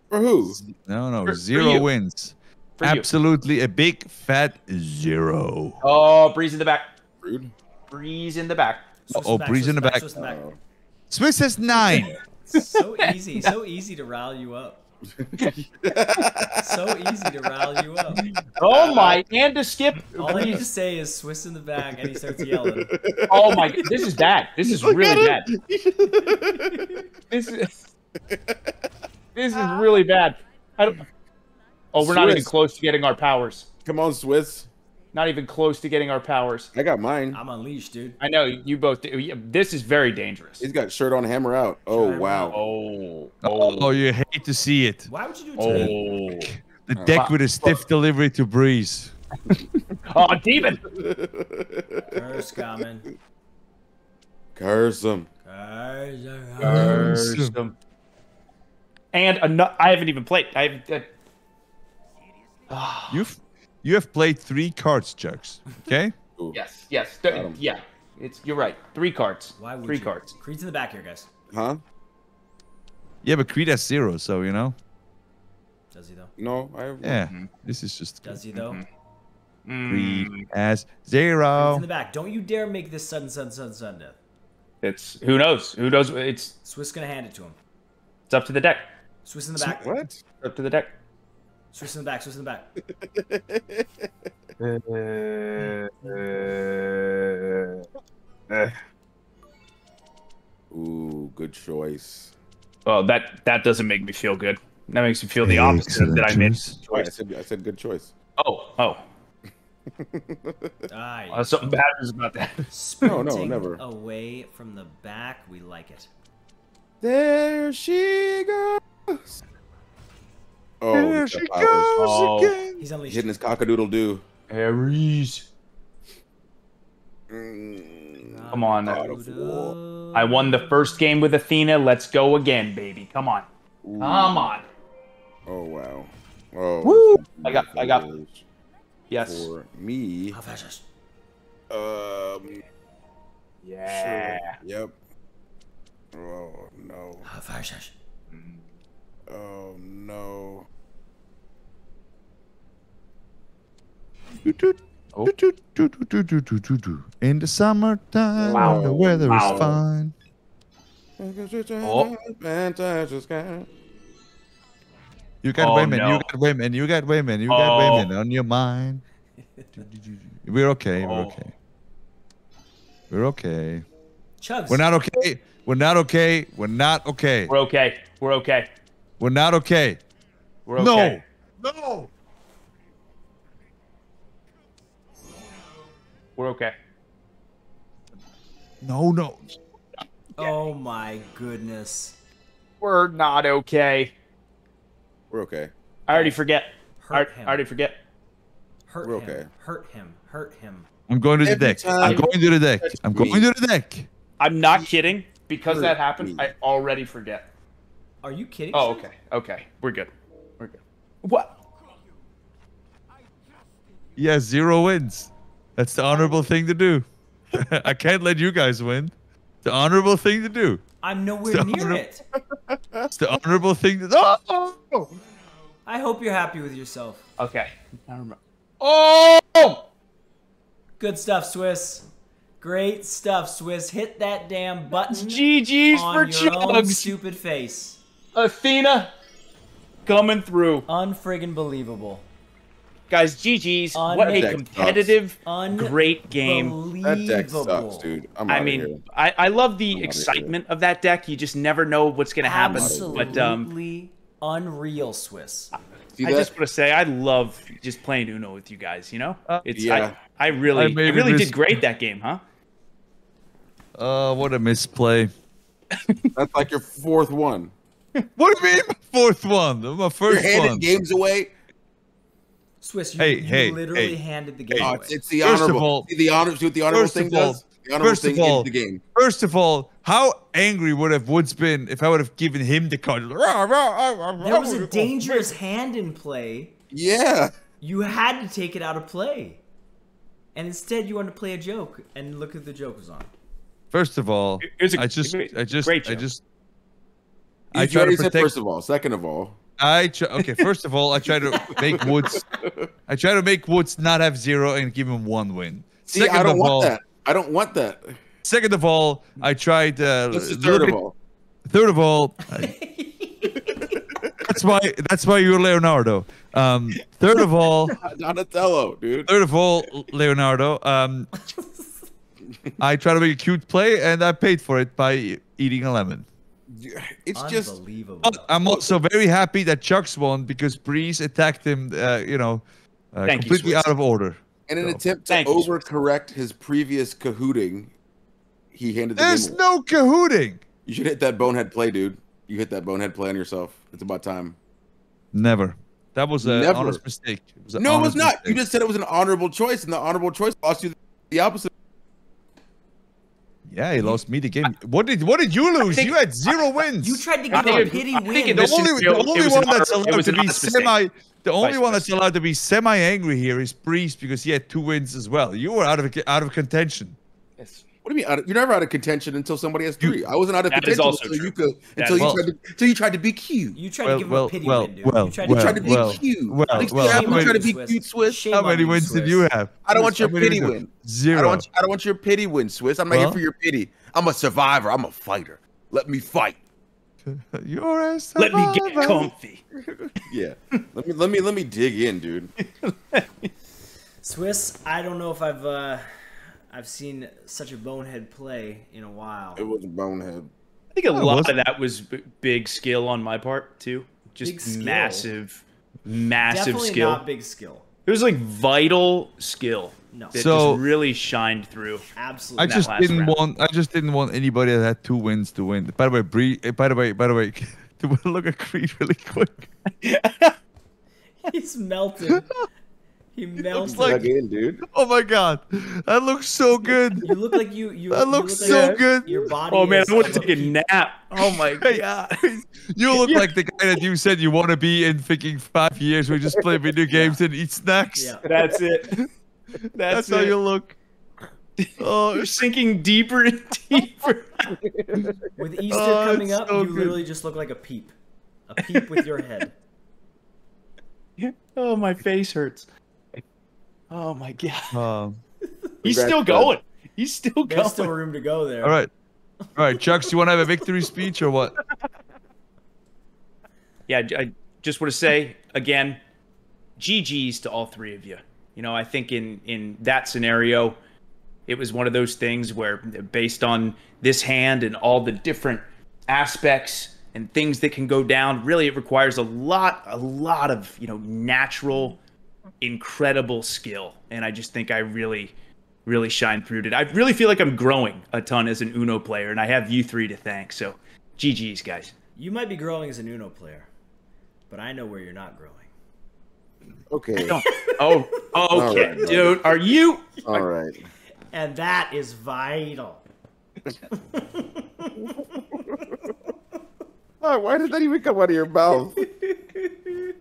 B: For who?
D: No, no,
C: For- for
D: zero
C: you.
D: wins.
C: For you.
D: Absolutely a big fat zero.
C: Oh, breeze in the back.
B: Rude.
C: Breeze in the back.
A: Switch
D: Oh, Breeze in
A: switch
D: the
A: them
D: back.
A: switch them back.
D: Swiss has nine.
A: So easy, uh so easy to rile you up. So easy to rile you up.
C: Oh uh, my, and to skip.
A: All I need to say is Swiss in the back, and he starts yelling.
C: Oh my, this is bad. This is really bad. This is this is really bad. I don't. Oh, we're not even close to getting our powers.
B: Come on, Swiss.
C: Not even close to getting our powers.
B: I got mine.
A: I'm unleashed, dude.
C: I know you both. This is very dangerous.
B: He's got shirt on, hammer out. Oh
A: Hammer
B: wow.
A: out.
C: Oh,
D: Oh,
A: Oh.
D: you hate to see it.
A: Why would you do it to me?
C: oh,
D: The deck with a stiff delivery to Breeze.
C: oh, demon!
A: Curse coming.
B: Curse him.
A: Curse.
D: Curse.
C: Them. And ano- I haven't even played. I've. Uh,
D: You've you have played three cards, Chugs. Okay?
B: Ooh.
C: Yes, yes, th-
B: Got
C: yeah. It's you're right. Three cards.
A: Why would
C: Three
A: you?
C: cards.
A: Creed's in the back here, guys.
B: Huh?
D: Yeah, but Creed has zero, so you know.
A: Does he though?
B: No, I.
D: Yeah,
C: Mhm.
D: this is just
A: Does he though?
D: Creed
C: Mm,
D: has
A: Creed's
D: zero.
A: in the back. Don't you dare make this sudden, sudden, sudden, sudden death.
C: it's who knows? Who knows? It's
A: Swiss gonna hand it to him.
C: it's up to the deck.
A: Swiss in the back.
B: What?
C: Up to the deck.
A: Swiss in the back. Swiss in the back.
B: Ooh, good choice.
C: Well, that that doesn't make me feel good. That makes me feel the opposite of that I made.
D: choice.
B: Oh, I said I said good choice.
C: Oh, oh,
A: Aye.
C: uh, something bad is about that.
B: No, no, never.
A: Away from the back. We like it.
B: There she goes. Oh,
D: There she goes.
C: Oh.
D: again.
A: He's unleashed.
B: Hitting his cockadoodle doo.
C: Ares.
B: Mm,
C: Come on.
B: God.
C: I won the first game with Athena. Let's go again, baby. Come on. Come on.
B: Oh wow. Oh.
C: Woo! I got- I got- Yes.
B: For me,
A: How fast is-
B: um,
C: Yeah.
B: sure. Yep. Oh no.
A: How fast is-
B: Oh no.
C: Oh.
D: In the summertime,
C: Wow.
D: when the weather
C: Wow.
D: is fine.
C: Oh.
D: You got
C: Oh,
D: women,
C: no.
D: you got women, you got women, you got
C: Oh.
D: women on your mind. We're okay, we're
C: Oh.
D: okay. We're okay.
A: Chugs.
D: We're not okay. We're not okay. We're not okay.
C: We're okay. We're okay.
D: We're not okay.
C: We're okay.
D: No. No.
C: We're okay.
D: No, no.
A: Oh my goodness.
C: We're not okay.
B: We're okay.
C: I already forget. I,
A: Hurt
C: I
A: him.
C: already forget.
A: Hurt
B: We're
A: him.
B: okay.
A: Hurt him. Hurt him.
D: I'm going to the
B: Every
D: deck. I'm going to the deck. I'm going to the deck.
C: I'm not kidding. Because
B: Hurt
C: that happened,
B: me.
C: I already forget.
A: Are you kidding?
C: Oh, okay. Okay. We're good. We're good. What?
D: Yeah, zero wins. That's the honorable thing to do. I can't let you guys win. The honorable thing to do.
A: I'm nowhere
D: Stop.
A: near it.
D: It's the honorable thing to Oh!
A: I hope you're happy with yourself.
C: Okay. I remember. Oh!
A: Good stuff, Swiss. Great stuff, Swiss. Hit that damn button
C: GG's
A: on
C: for
A: your own stupid face.
C: Athena coming through.
A: Unfriggin' believable.
C: Guys, GG's. What a competitive,
A: Un-
C: great game.
B: That deck sucks, dude. I'm
C: I mean. I, I love the
B: outta
C: excitement of that deck. You just never know what's going to happen.
A: Absolutely
C: But um,
A: unreal, Swiss.
B: See
C: I
B: that?
C: just want to say I love just playing Uno with you guys. You know, it's
B: yeah.
C: I, I really,
D: I
C: I, really
D: miss-
C: did great that game, huh?
D: Oh, what a misplay.
B: That's like your fourth one.
D: What do you mean? Fourth one. My
B: You're
D: first
B: handing
D: one.
B: games away.
A: Swiss, you,
D: Hey,
A: you
D: hey,
A: literally
D: hey,
A: handed the game
D: hey.
B: Oh,
A: away.
B: it's, it's the
D: First of all-
B: see the honor. See what the honorable thing
D: all-
B: does. The honorable
D: first of all-
B: the game.
D: First of all, how angry would have Woods been if I would have given him the card?
A: there was a dangerous hand in play.
B: Yeah.
A: You had to take it out of play. And instead you wanted to play a joke. And look at the joke was on.
D: First of all,
C: Here's a-
D: I just, I just,
C: great
D: I just,
B: You
D: I try to
B: said
D: protect.
B: first of all. Second of all,
D: I try, okay. First of all, I try to make Woods. I try to make Woods not have zero and give him one win.
B: see,
D: second
B: I don't
D: of
B: want
D: all,
B: that. I don't want that.
D: second of all, I tried. Uh,
B: This is third of all.
D: Third of all, I- that's why that's why you're Leonardo. Um, third of all,
B: Donatello, dude.
D: third of all, Leonardo. Um, I try to make a cute play, and I paid for it by eating a lemon.
B: It's just
A: Unbelievable.
D: I'm also very happy that Chugs won because Breeze attacked him. Uh, you know, uh,
C: Thank you,
D: completely out of order.
B: in an
D: So,
B: attempt to
C: thank you,
B: overcorrect his previous cahooting. He handed the
D: There's
B: game.
D: no cahooting.
B: You should hit that bonehead play, dude. You hit that bonehead play on yourself. It's about time.
D: Never. That was an
B: Never.
D: honest mistake. It was an
B: No, it was
D: honest
B: not. You just said it was an honorable choice, and the honorable choice cost you the opposite.
D: Yeah, he lost me the game. What did what did you lose?
C: think-
D: you had zero wins.
A: You tried to
C: I
A: give him a
C: think-
A: pity win.
D: the only, the only one
C: an
D: that's allowed to be semi the only one that's allowed to be semi angry here is Breeze because he had two wins as well. You were out of out of contention.
C: Yes.
B: What do you mean? Out of, you're never out of contention until somebody has
D: You-
B: three. I wasn't out of contention
C: also
B: until
C: true.
B: you could until you
D: also-
B: tried to until you tried to be cute.
A: You tried
D: Well,
A: to give him
D: well,
A: a pity
D: well,
A: win, dude.
D: well,
A: you tried
B: You
A: to
D: well,
B: tried to be
D: well,
B: cute.
D: well,
B: At
D: well,
B: you have
D: how many-
B: to be
A: Swiss.
B: cute, Swiss.
A: Shame
D: How many
A: you,
D: wins did you have?
B: I don't want your pity
D: did you-
B: win. I
D: Zero.
B: don't want I don't want your pity win, Swiss. I'm not
D: Well?
B: here for your pity. I'm a survivor. I'm a fighter. Let me fight.
D: You're a survivor.
C: Let me get comfy.
B: Yeah. let me let me let me dig in, dude.
A: Swiss, I don't know if I've uh, I've seen such a bonehead play in a while.
B: It was a bonehead.
C: I think a
D: Oh,
C: lot of that was b- big skill on my part too. Just
A: Big skill.
C: massive, massive
A: Definitely
C: skill.
A: not big skill.
C: It was like vital skill
A: No,
C: that
D: So-
C: just really shined through.
A: absolutely.
D: I
C: that
D: just
C: last
D: didn't
C: round.
D: want. I just didn't want anybody that had two wins to win. By the way, Bree. eh, By the way, by the way, do we look at Creed really quick?
A: He's melted. He melted.
D: like-
B: Dug in, dude.
D: Oh my god, that looks so good.
A: you look like you. you
D: That
A: you
D: looks
A: look
D: so
A: like
D: good.
A: Your body.
C: Oh man, I want to take a nap. Oh my god.
D: You look like the guy that you said you want to be in thinking five years. We just play video games and eat snacks.
A: Yeah.
C: That's it.
D: That's,
C: That's,
D: how you look. Oh,
C: You're sinking deeper and deeper.
A: With Easter
D: Oh,
A: coming up,
D: so
A: you
D: good.
A: literally just look like a peep. A peep with your head.
C: oh, my face hurts. Oh my god.
D: Um,
C: He's
B: Congrats,
C: still
B: bud.
C: going. He's still
A: There's
C: going.
A: still room to go there.
D: all right, all right, Chugs. You want to have a victory speech or what?
C: yeah, I I just want to say again, GG's to all three of you. You know, I think in in that scenario, it was one of those things where, based on this hand and all the different aspects and things that can go down, really, it requires a lot, a lot of you know natural, incredible skill. And I just think I really. Really shine through it. I really feel like I'm growing a ton as an Uno player, and I have you three to thank. So, GG's, guys.
A: You might be growing as an Uno player, but I know where you're not growing.
B: Okay.
C: Oh,
B: All
C: okay,
B: right,
C: dude. Are you?
B: All right.
A: And that is vital.
B: Oh, why did that even come out of your mouth?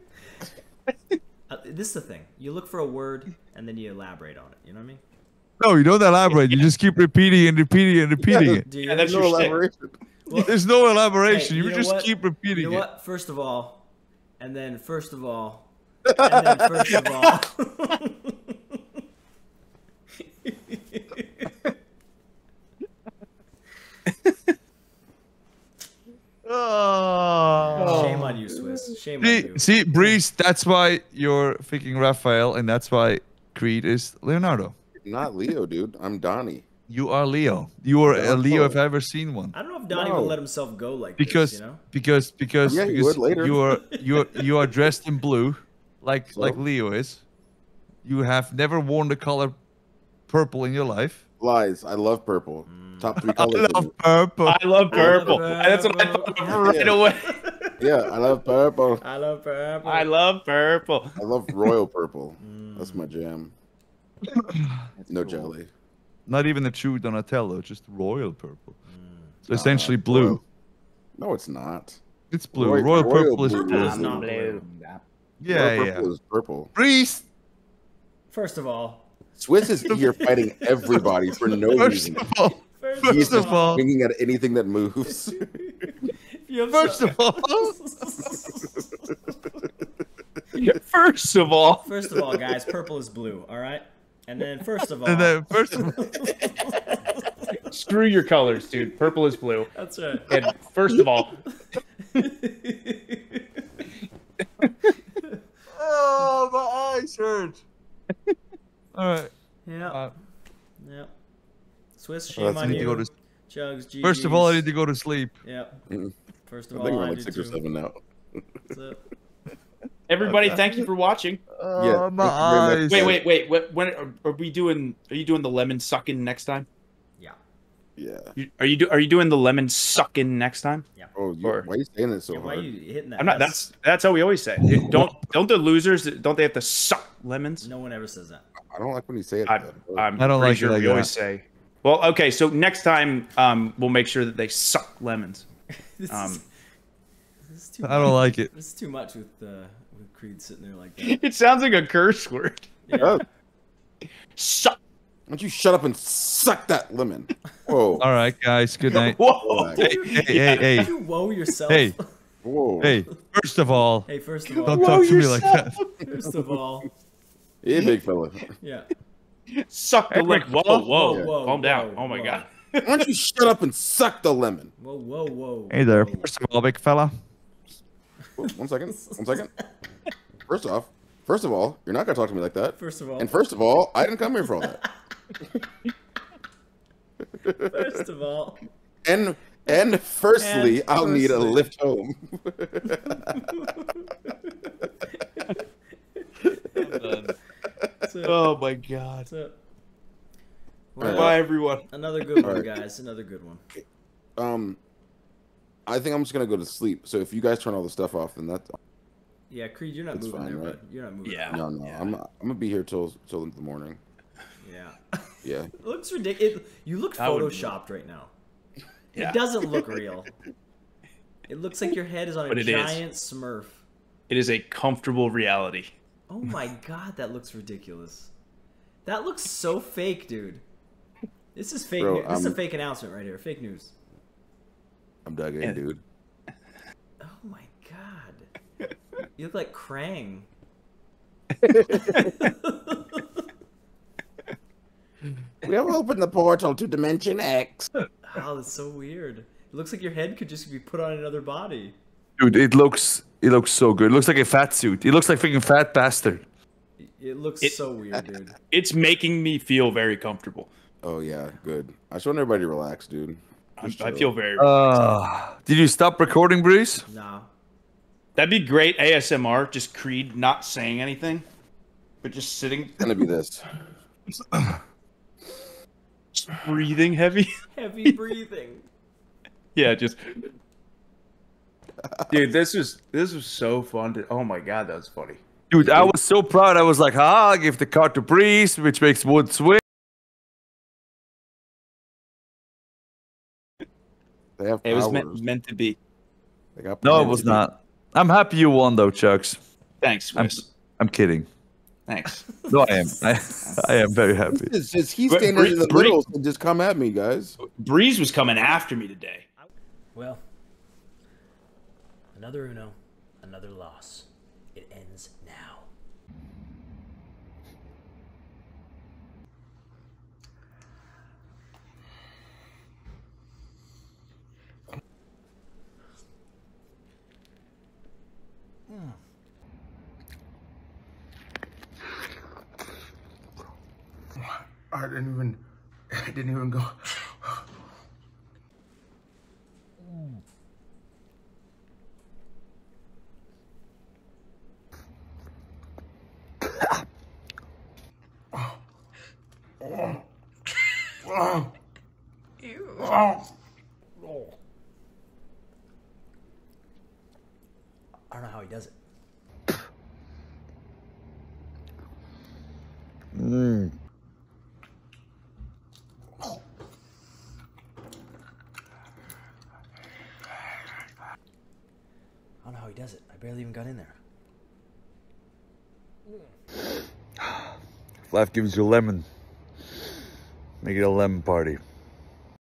A: Uh, this is the thing. You look for a word and then you elaborate on it. You know what I mean?
D: No, you don't elaborate. You just keep repeating and repeating and repeating it.
A: Do you?
C: Yeah, that's
B: no
C: your shtick.
B: elaboration.
D: There's no elaboration.
A: Hey,
D: you
A: you know
D: just
A: what?
D: keep repeating
A: You know
D: it.
A: what? First of all, and then first of all, and then first of all.
D: Oh.
A: Shame on you, Swiss. Shame on
D: See,
A: you.
D: see, Breeze, that's why you're thinking Raphael, and that's why Creed is Leonardo.
B: Not Leo, dude. I'm Donnie.
D: You are Leo. You are a Leo if. I've ever seen one.
A: I don't know if Donnie
B: No.
A: will let himself go like
D: Because
A: this. You know?
D: because because
B: Yeah, he
D: because
B: would later.
D: you are you are you are dressed in blue, like
B: So?
D: like Leo is. You have never worn the color purple in your life.
B: Lies. I love purple. Mm. Top three
D: I
B: colors. in
D: love purple.
C: I love purple.
A: purple.
C: That's what I thought of right away.
B: Yeah, I love purple.
A: I love purple.
C: I love purple.
B: I love royal purple. That's my jam. No jelly.
D: Not even a true Donatello, just royal purple.
A: Mm.
D: So essentially blue.
B: royal. No, it's not.
D: It's blue.
B: Roy-
D: royal,
B: royal
D: purple is
B: blue
D: blue.
A: is not blue.
D: Yeah,
B: royal
D: yeah.
B: purple is purple.
D: Breeze.
A: First of all,
B: Swiss is here fighting everybody for no
D: First
B: reason.
D: of all,
A: first,
B: He's
D: first of all,
B: swinging at anything that moves.
A: you
D: first of all,
C: First of all,
A: First of all, guys, purple is blue. All right. And then first of all,
D: and then first of all,
C: screw your colors, dude. Purple is blue.
A: that's right.
C: And first of all,
D: oh, my eyes hurt. All right.
A: yeah.
D: Uh,
A: yeah. Swiss,
B: Oh,
A: shame
B: that's
A: on
D: I need to go to.
A: Chugs, GGs.
D: First of all, I need to go to sleep.
A: Yep.
B: Mm.
A: First
B: I
A: of
B: think we're
A: I
B: like
A: do
B: six or seven now.
A: That's it.
C: everybody, thank you for watching.
D: Oh,
B: thank
D: my eyes.
C: Wait, wait, wait. What, when are, are we doing? Are you doing the lemon sucking next time?
A: Yeah.
B: Yeah.
C: You, are you do, Are you doing the lemon sucking next time? Yeah.
B: Oh, you,
C: Or-
B: why are you saying it so
A: Yeah, why are you hitting that?
C: I'm not. That's that's how we always say. It. Don't don't the losers? Don't they have to suck lemons?
A: no one ever says that.
B: I don't like when you say it.
C: I'm,
B: that way.
C: I'm
D: I don't
C: pretty
D: like it
C: sure
D: like
C: we always say. Well, okay. So next time, um, we'll make sure that they suck lemons.
A: This,
C: Um,
A: is, this is too
D: I don't like it.
A: This is too much with uh, with Creed sitting there like that.
C: It sounds like a curse word.
A: Yeah.
B: Oh,
C: Suck.
B: why don't you shut up and suck that lemon? Whoa.
D: All right, guys. Good night.
C: Whoa.
D: Hey, hey, hey, hey,
A: Did you woe yourself?
D: Hey.
B: Whoa.
D: hey. First of all,
A: Hey, first of all,
D: don't talk to me like that.
A: first of all,
B: Hey, big fella.
A: yeah.
C: Suck the lemon. Whoa, whoa,
A: Whoa, whoa,
C: Calm down.
A: whoa,
C: oh my
A: whoa.
C: god.
B: Why don't you shut up and suck the lemon?
A: Whoa, whoa, whoa.
D: Hey there.
A: whoa.
D: First of all, big fella.
B: One second. One second. First off, first of all, you're not gonna talk to me like that.
A: First of all,
B: And first of all, I didn't come here for all that.
A: first of all,
B: And and firstly,
A: And
B: I'll need a lift home.
A: that's it.
C: Oh my god.
A: That's it.
B: Alright.
A: Well,
C: Bye everyone.
A: another good one, guys. Another good one.
B: um, I think I'm just gonna go to sleep. So if you guys turn all the stuff off, then that's
A: Yeah, Creed, you're not
B: It's
A: moving
B: fine,
A: there,
B: right?
A: bud. You're not moving.
C: Yeah.
B: no, no. I'm not, I'm gonna be here till till the morning.
A: Yeah.
B: Yeah.
A: It looks ridiculous. You look
C: I wouldn't
A: photoshopped right now.
C: Yeah.
A: It doesn't look real. It looks like your head is on a
C: But it is.
A: giant smurf.
C: It is a comfortable reality.
A: Oh my god, that looks ridiculous. That looks so fake, dude. This is fake.
B: Bro,
A: news. This is a
B: I'm-
A: fake announcement right here. Fake news.
B: I'm dug in, dude.
A: Oh my god. You look like Krang.
B: We have opened the portal to Dimension X.
A: Oh, that's so weird. It looks like your head could just be put on another body.
D: Dude, it looks it looks so good. It looks like a fat suit. It looks like freaking fat bastard.
A: It looks
C: It-
A: so weird, dude.
C: It's making me feel very comfortable.
B: Oh yeah, good. I just want everybody to relax, dude.
C: I'm,
B: Just
C: I
B: chill.
C: feel very.
D: Uh, did you stop recording, Breeze?
A: Nah.
C: That'd be great ASMR. Just Creed not saying anything, but just sitting,
B: It's gonna be this.
C: just breathing heavy.
A: Heavy breathing.
C: yeah, just. Dude, this was this was so fun. To, oh my god, that was funny.
D: Dude, I was so proud. I was like, ah, I give the card to Breeze, which makes Wood swing.
B: They have
C: It was meant, meant to be.
B: They got
D: No, it was not. I'm happy you won, though, Chugs.
C: Thanks,
D: I'm, I'm kidding.
C: Thanks.
D: No, I am. I, I am very happy.
B: It's just he's standing
C: Bree-
B: in the
C: Bree-
B: middle, so just come at me, guys.
C: Breeze was coming after me today.
A: Well, another Uno, another loss. It ends now.
B: I didn't even. I didn't even go.
A: I don't know how he does it. I don't know how he does it. I barely even got in there.
D: Life gives you lemon. Make it a lemon party.